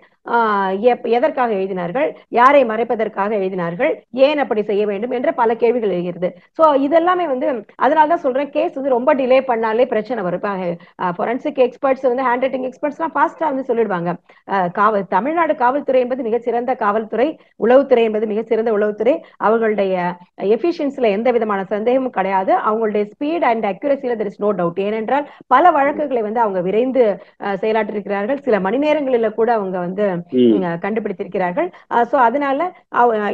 எதற்காக எழுதினார்கள்? யாரை மறைப்பதற்காக எழுதினார்கள்? ஏன் அப்படி செய்ய வேண்டும் என்ற பல கேள்விகள் எழுகிறது. சோ இதெல்லாமே வந்து அதனாலதான் சொல்றேன் கேஸ் வந்து ரொம்ப டிலே பண்ணாலே பிரச்சனை வரும். ஃபொரன்சிக் எக்ஸ்பர்ட்ஸ் வந்து ஹேண்ட் ரைட்டிங் எக்ஸ்பர்ட்ஸ் எல்லாம் ஃபாஸ்டா வந்து சொல்லிடுவாங்க. காவல் தமிழ்நாடு காவல்துறை என்பது மிக சிறந்த காவல்துறை உளவுத்துறை என்பது மிக சிறந்த உளவுத்துறை. அவர்களுடைய எஃபிஷியன்சில எந்த விதமான சந்தேகமும் கிடையாது. அவங்களுடைய ஸ்பீட் அண்ட் அக்யூரசியில தெர் இஸ் நோ டவுட் ஏனென்றால் பல வழக்குகளை வந்து அவங்க விரைந்து செயலாற்ற செயலாற்றிருக்கிறார்கள் சில மணி நேரங்களில கூட அவங்க வந்து கண்டுபிடித்திருக்கிறார்கள். சோ அதனால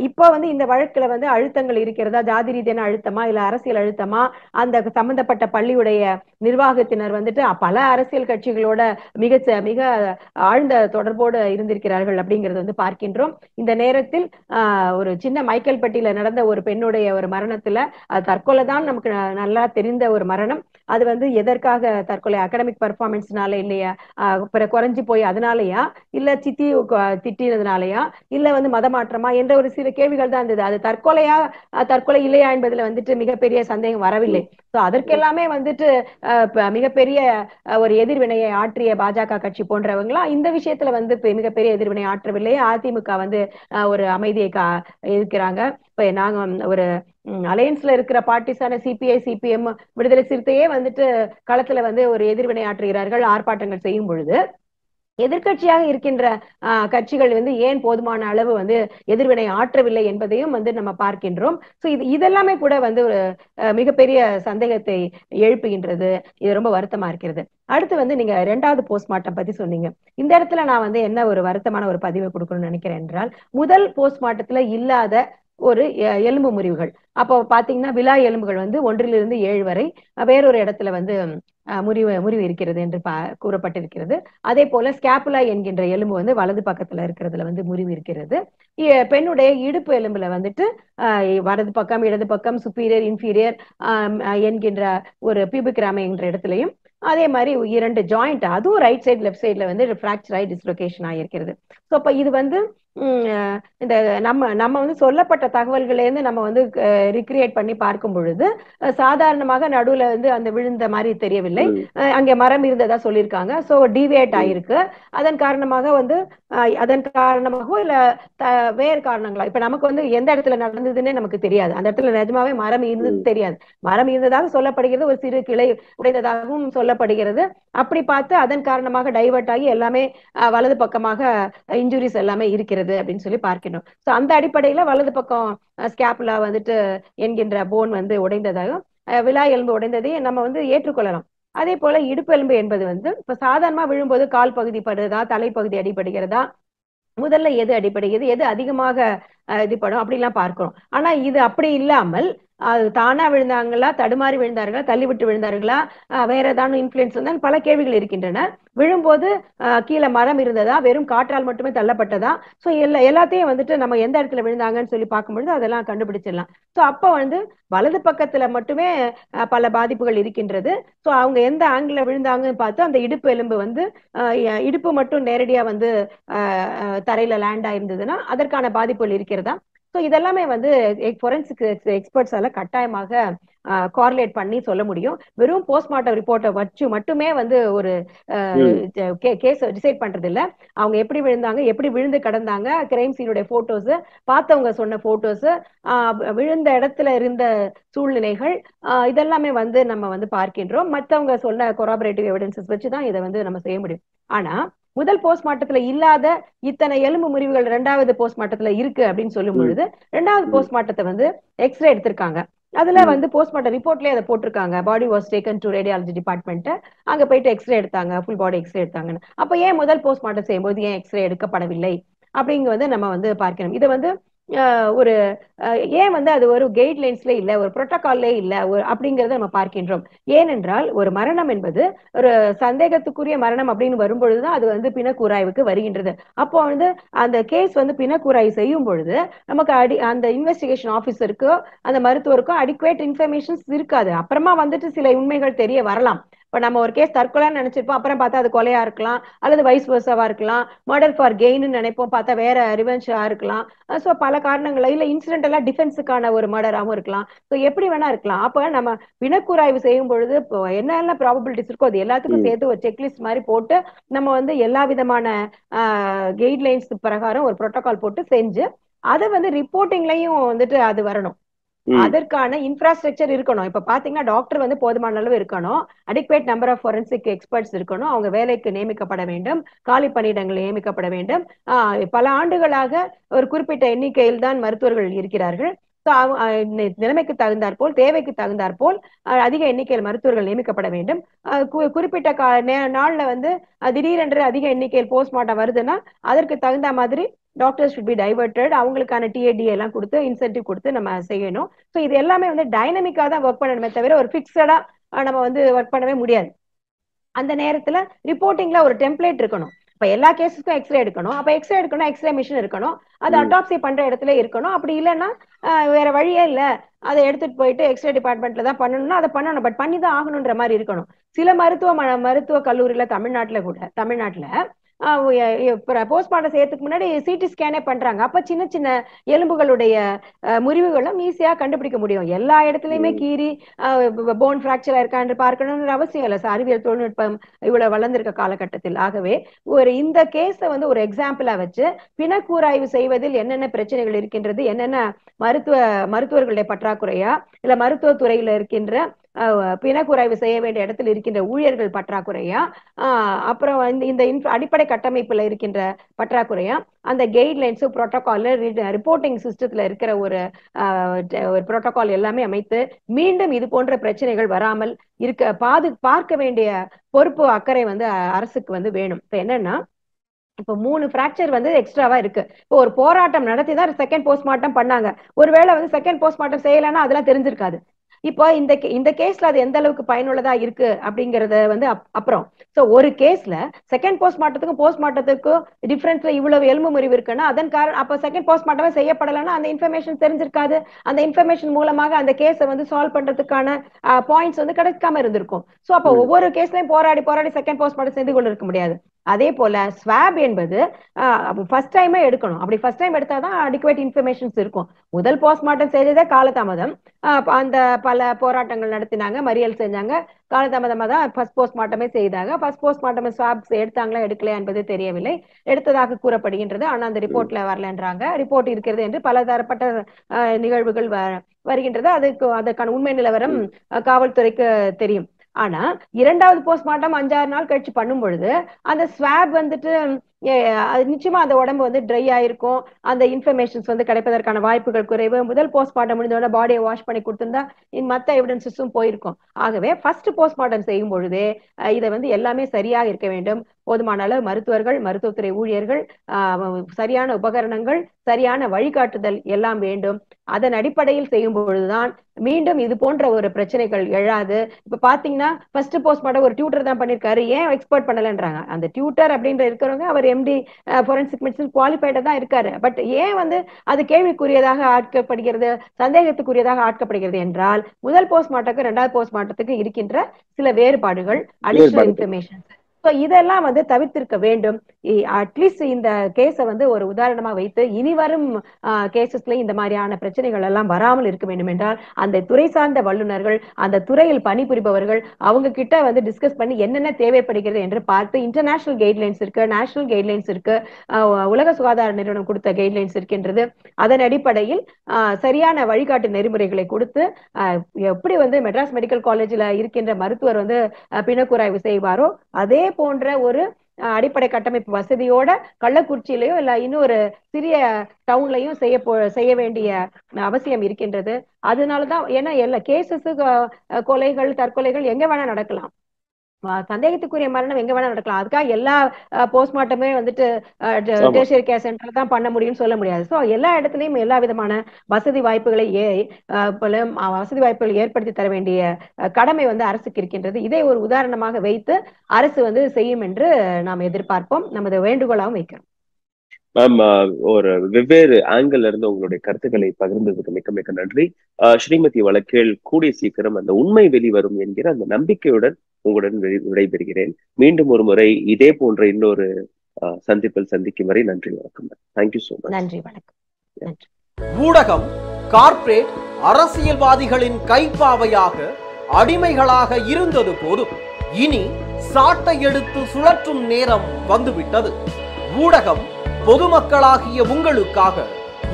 இப்போ வந்து இந்த வழக்குல வந்து அழுத்தங்கள் இருக்கிறதா? ஜாதி ரீதியான அழுத்தமா? இல்ல அரசியல் அழுத்தமா? அந்த சம்பந்தப்பட்ட பள்ளியுடைய நிர்வாகத்தினர் வந்துட்டு பல அரசியல் கட்சிகளோட மிக மிக ஆழ்ந்த தொடர்போடு இருந்திருக்கிறார்கள் அப்படிங்கிறது வந்து பார்க்கின்றோம். இந்த நேரத்தில் ஒரு சின்ன மைக்கேல் பட்டியில நடந்த ஒரு பெண்ணுடைய ஒரு மரணத்துல தற்கொலை தான் நமக்கு நல்லா தெரிந்த ஒரு மரணம். அது வந்து எதற்காக தற்கொலை? அகடமிக் பர்ஃபார்மன்ஸ்னால இல்லையா? குறைஞ்சு போய் அதனாலயா? இல்ல சித்தி திட்டினதுனாலயா? இல்ல வந்து மதமாற்றமா? என்ற ஒரு சில கேள்விகள் தான் இருந்தது. அது தற்கொலையா தற்கொலை இல்லையா என்பதுல வந்துட்டு மிகப்பெரிய சந்தேகம் வரவில்லை. சோ அதற்கெல்லாமே வந்துட்டு மிகப்பெரிய ஒரு எதிர்வினையை ஆற்றிய பாஜக கட்சி போன்றவங்களா? இந்த விஷயத்துல வந்து மிகப்பெரிய எதிர்வினை ஆற்றவில்லை அதிமுக வந்து ஒரு அமைதியை இருக்கிறாங்க. இப்ப நாங்க ஒரு அலையன்ஸ்ல இருக்கிற பார்ட்டிஸான சிபிஐ சிபிஎம் விடுதலை சிறுத்தையே வந்துட்டு களத்துல வந்து ஒரு எதிர்வினை ஆற்றுகிறார்கள் ஆர்ப்பாட்டங்கள் செய்யும் பொழுது. எதிர்கட்சியாக இருக்கின்ற கட்சிகள் வந்து ஏன் போதுமான அளவு வந்து எதிர்வினை ஆற்றவில்லை என்பதையும் வந்து நம்ம பார்க்கின்றோம். ஸோ இது இதெல்லாமே கூட வந்து ஒரு மிகப்பெரிய சந்தேகத்தை எழுப்புகின்றது. இது ரொம்ப வருத்தமா இருக்கிறது. அடுத்து வந்து நீங்க ரெண்டாவது போஸ்ட்மார்ட்டம் பத்தி சொன்னீங்க. இந்த இடத்துல நான் வந்து என்ன ஒரு வருத்தமான ஒரு பதிவை கொடுக்கணும்னு நினைக்கிறேன் என்றால் முதல் போஸ்ட்மார்ட்டத்துல இல்லாத ஒரு எலும்பு முறிவுகள். அப்போ பாத்தீங்கன்னா விழா எலும்புகள் வந்து ஒன்றிலிருந்து ஏழு வரை வேறொரு இடத்துல வந்து முறிவு முறிவு இருக்கிறது என்று கூறப்பட்டிருக்கிறது. அதே போல ஸ்கேப்புலா என்கின்ற எலும்பு வந்து வலது பக்கத்துல இருக்கிறதுல வந்து முறிவு இருக்கிறது. பெண்ணுடைய இடுப்பு எலும்புல வந்துட்டு வலது பக்கம் இடது பக்கம் சுப்பீரியர் இன்ஃபீரியர் என்கின்ற ஒரு பியூபிக் ராமை என்ற இடத்துலையும் அதே மாதிரி இரண்டு ஜாயிண்ட் அதுவும் ரைட் சைடு லெஃப்ட் சைட்ல வந்து ஃப்ராக்சர் ஆகி டிஸ்லொகேஷன் ஆகிருக்கிறது ஸோ அப்ப இது வந்து இந்த நம்ம நம்ம வந்து சொல்லப்பட்ட தகவல்கள இருந்து நம்ம வந்து ரிக்ரியேட் பண்ணி பார்க்கும் பொழுது சாதாரணமாக நடுவுல வந்து அந்த விழுந்த மாதிரி தெரியவில்லை. அங்கே மரம் இருந்ததா சொல்லியிருக்காங்க. So deviate. ஆயிருக்கு. அதன் காரணமாக வந்து அதன் காரணமாகவோ இல்ல த- வேறு காரணங்களா? இப்ப நமக்கு வந்து எந்த இடத்துல நடந்ததுன்னே நமக்கு தெரியாது. அந்த இடத்துல நிஜமாவே மரம் இருந்தது. தெரியாது. மரம் இருந்ததாக சொல்லப்படுகிறது ஒரு சிறு கிளை உடைந்ததாகவும் சொல்லப்படுகிறது. அப்படி பார்த்து அதன் காரணமாக டைவர்ட் ஆகி எல்லாமே வலது பக்கமாக இன்ஜுரிஸ் எல்லாமே இருக்கிறது. அப்படின்னு சொல்லி பார்க்கணும். ஸோ அந்த அடிப்படையில வலது பக்கம் ஸ்கேப்லா வந்துட்டு என்கின்ற போன் வந்து உடைந்ததாகவும் விழா எலும்பு உடைந்ததையும் நம்ம வந்து ஏற்றுக்கொள்ளலாம். அதே போல இடுப்பு எலும்பு என்பது வந்து இப்ப சாதாரணமா விழும்போது கால் பகுதி படுறதா தலைப்பகுதி அடிபடுகிறதா முதல்ல எது அடிபடுகிறது எது அதிகமாக இதுபடும் அப்படிலாம் பார்க்கிறோம். ஆனா இது அப்படி இல்லாமல் அது தானா விழுந்தாங்களா தடுமாறி விழுந்தார்களா தள்ளி விட்டு விழுந்தார்களா வேற ஏதாவது இன்ஃபுளுன்ஸ் வந்தால் பல கேள்விகள் இருக்கின்றன. விழும்போது அஹ், கீழே மரம் இருந்ததா வெறும் காற்றால் மட்டுமே தள்ளப்பட்டதா? சோ எல்லா எல்லாத்தையும் வந்துட்டு நம்ம எந்த இடத்துல விழுந்தாங்கன்னு சொல்லி பார்க்கும்பொழுது அதெல்லாம் கண்டுபிடிச்சிடலாம். சோ அப்போ வந்து வலது பக்கத்துல மட்டுமே பல பாதிப்புகள் இருக்கின்றது. சோ அவங்க எந்த ஆங்கிள் விழுந்தாங்கன்னு பார்த்து அந்த இடுப்பு எலும்பு வந்து இடுப்பு மட்டும் நேரடியா வந்து தரையில லேண்ட் ஆயிருந்ததுன்னா அதற்கான பாதிப்புகள் இருக்கிறதா? சோ இதெல்லாமே வந்து ஃபொரன்சிக் எக்ஸ்பர்ட்ஸால கட்டாயமாக கார்லேட் பண்ணி சொல்ல முடியும். வெறும் போஸ்ட்மார்ட்டம் ரிப்போர்ட்டை வச்சு மட்டுமே வந்து ஒரு கேஸ் டிசைட் பண்றது இல்ல அவங்க எப்படி விழுந்தாங்க எப்படி விழுந்து கிடந்தாங்க கிரைம் சீனுடைய போட்டோஸ் பார்த்தவங்க சொன்ன போட்டோஸ் விழுந்த இடத்துல இருந்த சூழ்நிலைகள் இதெல்லாமே வந்து நம்ம வந்து பார்க்கின்றோம். மத்தவங்க சொன்ன கொராபரேட்டிவ் எவிடன்சஸ் வச்சு தான் இதை வந்து நம்ம செய்ய முடியும். ஆனா முதல் போஸ்ட்மார்ட்டத்துல இல்லாத இத்தனை எலும்பு முறிவுகள் ரெண்டாவது போஸ்ட்மார்ட்டத்துல இருக்கு அப்படின்னு சொல்லும். பொழுது ரெண்டாவது. போஸ்ட்மார்ட்டத்தை வந்து எக்ஸ்ரே எடுத்திருக்காங்க அதுல. வந்து போஸ்ட்மார்ட்டம் ரிப்போர்ட்லயே அதை போட்டிருக்காங்க body was taken to radiology department அங்க போயிட்டு எக்ஸ்ரே எடுத்தாங்க ஃபுல் பாடி எக்ஸ்ரே எடுத்தாங்கன்னு அப்ப ஏன் முதல் போஸ்ட்மார்ட்டம் செய்யும்போது ஏன் எக்ஸ்ரே எடுக்கப்படவில்லை அப்படிங்க வந்து நம்ம வந்து பார்க்கணும் இது வந்து ஒரு ஏன் வந்து அது ஒரு கைட்லைன்ஸ்ல இல்ல ஒரு புரோட்டோகால்லே இல்ல ஒரு அப்படிங்கறத நம்ம பார்க்கின்றோம். ஏனென்றால் ஒரு மரணம் என்பது ஒரு சந்தேகத்துக்குரிய மரணம் அப்படின்னு வரும்பொழுதுதான் அது வந்து பிணக்கூராய்வுக்கு வருகின்றது. அப்போ வந்து அந்த கேஸ் வந்து பிணக்கூராய்வு செய்யும் பொழுது நமக்கு அடி அந்த இன்வெஸ்டிகேஷன் ஆபீசருக்கோ அந்த மருத்துவருக்கோ அடிக்குவேட் இன்ஃபர்மேஷன்ஸ் இருக்காது. அப்புறமா வந்துட்டு சில உண்மைகள் தெரிய வரலாம். இப்ப நம்ம ஒரு கேஸ் தற்கொலைன்னு நினைச்சிருப்போம் அப்புறம் பார்த்தா அது கொலையா இருக்கலாம் அல்லது வைஸ் வர்சாவா இருக்கலாம் மர்டர் ஃபார் கெயின்னு நினைப்போம் பார்த்தா வேற ரிவென்ஷா இருக்கலாம் ஸோ பல காரணங்கள் இல்ல இன்சிடென்ட் எல்லாம் டிஃபென்ஸுக்கான ஒரு மர்டராகவும் இருக்கலாம் ஸோ எப்படி வேணா இருக்கலாம் அப்ப நம்ம பிணக்குறாய்வு செய்யும் பொழுது இப்போ என்னென்ன ப்ராபபிலிட்டிஸ் இருக்கோ அது எல்லாத்துக்கும். சேர்த்து ஒரு செக்லிஸ்ட் மாதிரி போட்டு நம்ம வந்து எல்லா விதமான கைட்லைன்ஸ் பிரகாரம் ஒரு புரோட்டோகால் போட்டு செஞ்சு அதை வந்து ரிப்போர்ட்டிங்லயும் வந்துட்டு அது வரணும். அதற்கான இன்ஃப்ராஸ்ட்ரக்சர் இருக்கணும். இப்ப பாத்தீங்கன்னா டாக்டர் வந்து போதுமான அளவு இருக்கணும். Adequate number of forensic experts இருக்கணும். அவங்க வேலைக்கு நியமிக்கப்பட வேண்டும். காலி பணியிடங்கள் நியமிக்கப்பட வேண்டும். ஆஹ் பல ஆண்டுகளாக ஒரு குறிப்பிட்ட எண்ணிக்கையில் தான் மருத்துவர்கள் இருக்கிறார்கள். நிலைமைக்கு தகுந்தார் போல் நிலைமைக்கு தகுந்தாற்போல் தேவைக்கு தகுந்தாற்போல் போல் அதிக எண்ணிக்கையில் மருத்துவர்கள் நியமிக்கப்பட வேண்டும். குறிப்பிட்ட கா நாள்ல வந்து திடீரென்று அதிக எண்ணிக்கையில் போஸ்ட்மார்ட்டம் வருதுன்னா அதற்கு தகுந்த மாதிரி டாக்டர்ஸ் ஷுட் பி டைவர்டட் அவங்களுக்கான டிஏடி எல்லாம் கொடுத்து இன்சென்டிவ் கொடுத்து நம்ம செய்யணும். ஸோ இது எல்லாமே வந்து டைனமிக்கா தான் ஒர்க் பண்ணணுமே தவிர ஒரு ஃபிக்ஸடா நம்ம வந்து ஒர்க் பண்ணவே முடியாது. அந்த நேரத்துல ரிப்போர்ட்டிங்ல ஒரு டெம்ப்ளேட் இருக்கணும். இப்ப எல்லா கேஸுக்கும் எக்ஸ்ரே எடுக்கணும். அப்ப எக்ஸ்ரே எடுக்கணும் எக்ஸ்ரே மிஷின் இருக்கணும். அது. அட்டாப்சி பண்ற இடத்துல இருக்கணும். அப்படி இல்லைன்னா வேற வழியே இல்ல. அதை எடுத்துட்டு போயிட்டு எக்ஸ்ரே டிபார்ட்மெண்ட்ல தான் பண்ணணும்னா அதை பண்ணணும். பட் பண்ணி தான் ஆகணுன்ற மாதிரி இருக்கணும். சில மருத்துவ ம- மருத்துவ கல்லூரியில தமிழ்நாட்டுல கூட தமிழ்நாட்டுல போஸ்ட்மார்ட்டம் செய்யறதுக்கு முன்னாடி சிடி ஸ்கேனே பண்றாங்க. அப்ப சின்ன சின்ன எலும்புகளுடைய முறிவுகளும் ஈஸியா கண்டுபிடிக்க முடியும். எல்லா இடத்துலயுமே. கீறி போன் ஃபிராக்சர் இருக்கான்னு பார்க்கணும்னு அவசியம் இல்லை. சார் அறிவியல் தொழில்நுட்பம் இவ்வளவு வளர்ந்திருக்க காலகட்டத்தில். ஆகவே ஒரு இந்த கேஸை வந்து ஒரு எக்ஸாம்பிளா வச்சு பிணக்கூராய்வு செய்வதில் என்னென்ன பிரச்சனைகள் இருக்கின்றது என்னென்ன மருத்துவ மருத்துவர்களுடைய பற்றாக்குறையா இல்ல மருத்துவ துறையில இருக்கின்ற அஹ், பிணக்கூராய்வு செய்ய வேண்டிய இடத்தில் இருக்கின்ற ஊழியர்கள் பற்றாக்குறையா ஆஹ், அப்புறம் இந்த அடிப்படை கட்டமைப்புல இருக்கின்ற பற்றாக்குறையா? அந்த கைட்லைன்ஸ் ப்ரோட்டோகால் ரிப்போர்ட்டிங் சிஸ்டத்துல இருக்கிற ஒரு ஒரு ப்ரோட்டோகால் எல்லாமே அமைத்து மீண்டும் இது போன்ற பிரச்சனைகள் வராமல் இருக்க பாது பார்க்க வேண்டிய பொறுப்பு அக்கறை வந்து அரசுக்கு வந்து வேணும். இப்ப என்னன்னா இப்போ மூணு பிராக்சர் வந்து எக்ஸ்ட்ராவா இருக்கு. இப்போ ஒரு போராட்டம் நடத்தி தான் செகண்ட் போஸ்ட்மார்ட்டம் பண்ணாங்க. ஒருவேளை வந்து செகண்ட் போஸ்ட்மார்ட்டம் செய்யலைன்னா அதெல்லாம் தெரிஞ்சிருக்காது. இப்போ இந்த இந்த கேஸ்ல அது எந்த அளவுக்கு பயனுள்ளதா இருக்கு அப்படிங்கறத வந்து அப்- அப்புறம். சோ ஒரு கேஸ்ல செகண்ட் போஸ்ட்மார்ட்டத்துக்கும் போஸ்ட்மார்ட்டத்துக்கும் டிஃபரன்ஸ்ல இவ்வளவு எலும்பு முறிவு இருக்குன்னா அதன் காரணம் அப்ப செகண்ட் போஸ்ட்மார்ட்டமே செய்யப்படலைன்னா அந்த இன்ஃபர்மேஷன் தெரிஞ்சிருக்காது. அந்த இன்ஃபர்மேஷன் மூலமாக அந்த கேஸை வந்து சால்வ் பண்றதுக்கான பாயிண்ட்ஸ் வந்து கிடைக்காம இருந்திருக்கும். சோ அப்ப. ஒவ்வொரு கேஸ்லயும் போராடி போராடி செகண்ட் போஸ்ட்மார்ட்டம் செய்து கொண்டு இருக்க முடியாது. அதே போல ஸ்வாப் என்பது ஃபர்ஸ்ட் டைமே எடுக்கணும். அப்படி ஃபர்ஸ்ட் டைம் எடுத்தாதான் அடிக்குவேட் இன்ஃபர்மேஷன்ஸ் இருக்கும். முதல் போஸ்ட்மார்ட்டம் செய்ததே காலதாமதம். அந்த பல போராட்டங்கள் நடத்தினாங்க மறியல் செஞ்சாங்க. காலதாமதமாக தான் ஃபர்ஸ்ட் போஸ்ட்மார்ட்டமே செய்தாங்க. ஃபர்ஸ்ட் போஸ்ட்மார்ட்டம் ஸ்வாப்ஸ் எடுத்தாங்களா எடுக்கலையா என்பது தெரியவில்லை. எடுத்ததாக கூறப்படுகின்றது. ஆனால் அந்த ரிப்போர்ட்ல வரலன்றாங்க. ரிப்போர்ட் இருக்கிறது என்று பல தரப்பட்ட நிகழ்வுகள் வ- வருகின்றது. அதுக்கு அதற்கான உண்மை நிலவரம் காவல்துறைக்கு தெரியும். ஆனா இரண்டாவது போஸ்ட்மார்ட்டம் அஞ்சாறு நாள் கழிச்சு பண்ணும் பொழுது அந்த ஸ்வாப் வந்துட்டு அது நிச்சயமா அந்த உடம்பு வந்து ட்ரை ஆயிருக்கும். அந்த இன்ஃபர்மேஷன்ஸ் வந்து கிடைப்பதற்கான வாய்ப்புகள் குறைவு. முதல் போஸ்ட்மார்ட்டம் முடிஞ்சோட பாடியை வாஷ் பண்ணி கொடுத்திருந்தா இந்த மத்த எவிடன்சஸும் போயிருக்கும். ஆகவே ஃபர்ஸ்ட் போஸ்ட்மார்ட்டம் செய்யும் பொழுதே இதை வந்து எல்லாமே சரியாக இருக்க வேண்டும். போதுமான அளவு மருத்துவர்கள் மருத்துவத்துறை ஊழியர்கள் சரியான உபகரணங்கள் சரியான வழிகாட்டுதல் எல்லாம் வேண்டும். அதன் அடிப்படையில் செய்யும் பொழுதுதான் மீண்டும் இது போன்ற ஒரு பிரச்சனைகள் எழாது. இப்ப பாத்தீங்கன்னா ஃபர்ஸ்ட் போஸ்ட்மார்ட்டம் ஒரு டியூட்டர் தான் பண்ணிருக்காரு. ஏன் எக்ஸ்பர்ட் பண்ணலன்றாங்க. அந்த டியூட்டர் அப்படின்ற இருக்கிறவங்க அவர் எம்டி ஃபோரன்சிக் மெடிசன் குவாலிஃபைடா தான் இருக்காரு. பட் ஏன் வந்து அது கேள்விக்குரியதாக ஆட்கப்படுகிறது சந்தேகத்துக்குரியதாக ஆட்கப்படுகிறது என்றால் முதல் போஸ்ட்மார்ட்டத்துக்கு ரெண்டாவது போஸ்ட்மார்ட்டத்துக்கு இருக்கின்ற சில வேறுபாடுகள் அடிஷனல். இன்ஃபர்மேஷன் ஸோ இதெல்லாம் வந்து தவிர்த்திருக்க வேண்டும். அட்லீஸ்ட் இந்த கேஸை வந்து ஒரு உதாரணமா வைத்து இனி வரும் கேசஸ்ல இந்த மாதிரியான பிரச்சனைகள் எல்லாம் வராமல் இருக்க வேண்டும் என்றால் அந்த துறை சார்ந்த வல்லுநர்கள் அந்த துறையில் பணிபுரிபவர்கள் அவங்க கிட்ட வந்து டிஸ்கஸ் பண்ணி என்னென்ன தேவைப்படுகிறது என்று பார்த்து இன்டர்நேஷனல் கைட்லைன்ஸ் இருக்கு நேஷனல் கைட்லைன்ஸ் இருக்கு உலக சுகாதார நிறுவனம் கொடுத்த கைட்லைன்ஸ் இருக்கின்றது. அதன் அடிப்படையில் சரியான வழிகாட்டு நெறிமுறைகளை கொடுத்து எப்படி வந்து மெட்ராஸ் மெடிக்கல் காலேஜ்ல இருக்கின்ற மருத்துவர் வந்து பிணக்குறாய்வு செய்வாரோ அதே போன்ற ஒரு அடிப்படை கட்டமைப்பு வசதியோட கள்ளக்குறிச்சியிலயோ இல்ல இன்னொரு சிறிய டவுன்லயும் செய்ய போ செய்ய வேண்டிய அவசியம் இருக்கின்றது. அதனாலதான் ஏன்னா எல்லா கேசஸ் கொலைகள் தற்கொலைகள் எங்க வேணா நடக்கலாம். சந்தேகத்துக்குரிய மரணம் எங்க வேணா நடக்கலாம். அதுக்காக எல்லா போஸ்ட்மார்ட்டமே வந்துட்டு ஆமா. டெர்ஷியரி கேர் சென்டர் தான் பண்ண முடியும்னு சொல்ல முடியாது. ஸோ எல்லா இடத்துலயும் எல்லா விதமான வசதி வாய்ப்புகளை ஏ வசதி வாய்ப்புகளை ஏற்படுத்தி தர வேண்டிய கடமை வந்து அரசுக்கு இருக்கின்றது. இதை ஒரு உதாரணமாக வைத்து அரசு வந்து செய்யும் என்று நாம் எதிர்பார்ப்போம். நமது வேண்டுகோளாகவும் வைக்கிறோம். மேம் ஒரு வெவ்வேறு ஆங்கிள் இருந்து உங்களுடைய கருத்துக்களை பகிர்ந்ததுக்கு மிக்க மிக்க நன்றி. அஹ், ஸ்ரீமதி வழக்கில் கூடிய சீக்கிரம் அந்த உண்மை வெளிவரும் என்கிற அந்த நம்பிக்கையுடன் உங்களுடன் விடை- விடைபெறுகிறேன். மீண்டும் ஒரு முறை இதே போன்ற இன்னொரு அஹ், சந்திப்பில் சந்திக்கும் வரை நன்றி வணக்கம் தேங்க்யூ ஸோ மச் நன்றி வணக்கம். ஊடகம் கார்ப்பரேட் அரசியல்வாதிகளின் கைப்பாவையாக அடிமைகளாக இருந்தது போதும். இனி சாட்டை எடுத்து சுழற்றும் நேரம் வந்துவிட்டது. ஊடகம் பொதுமக்களாகிய உங்களுக்காக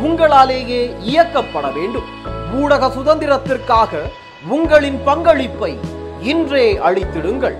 உங்களாலேயே இயக்கப்பட வேண்டும். ஊடக சுதந்திரத்திற்காக உங்களின் பங்களிப்பை இன்றே அளித்திடுங்கள்.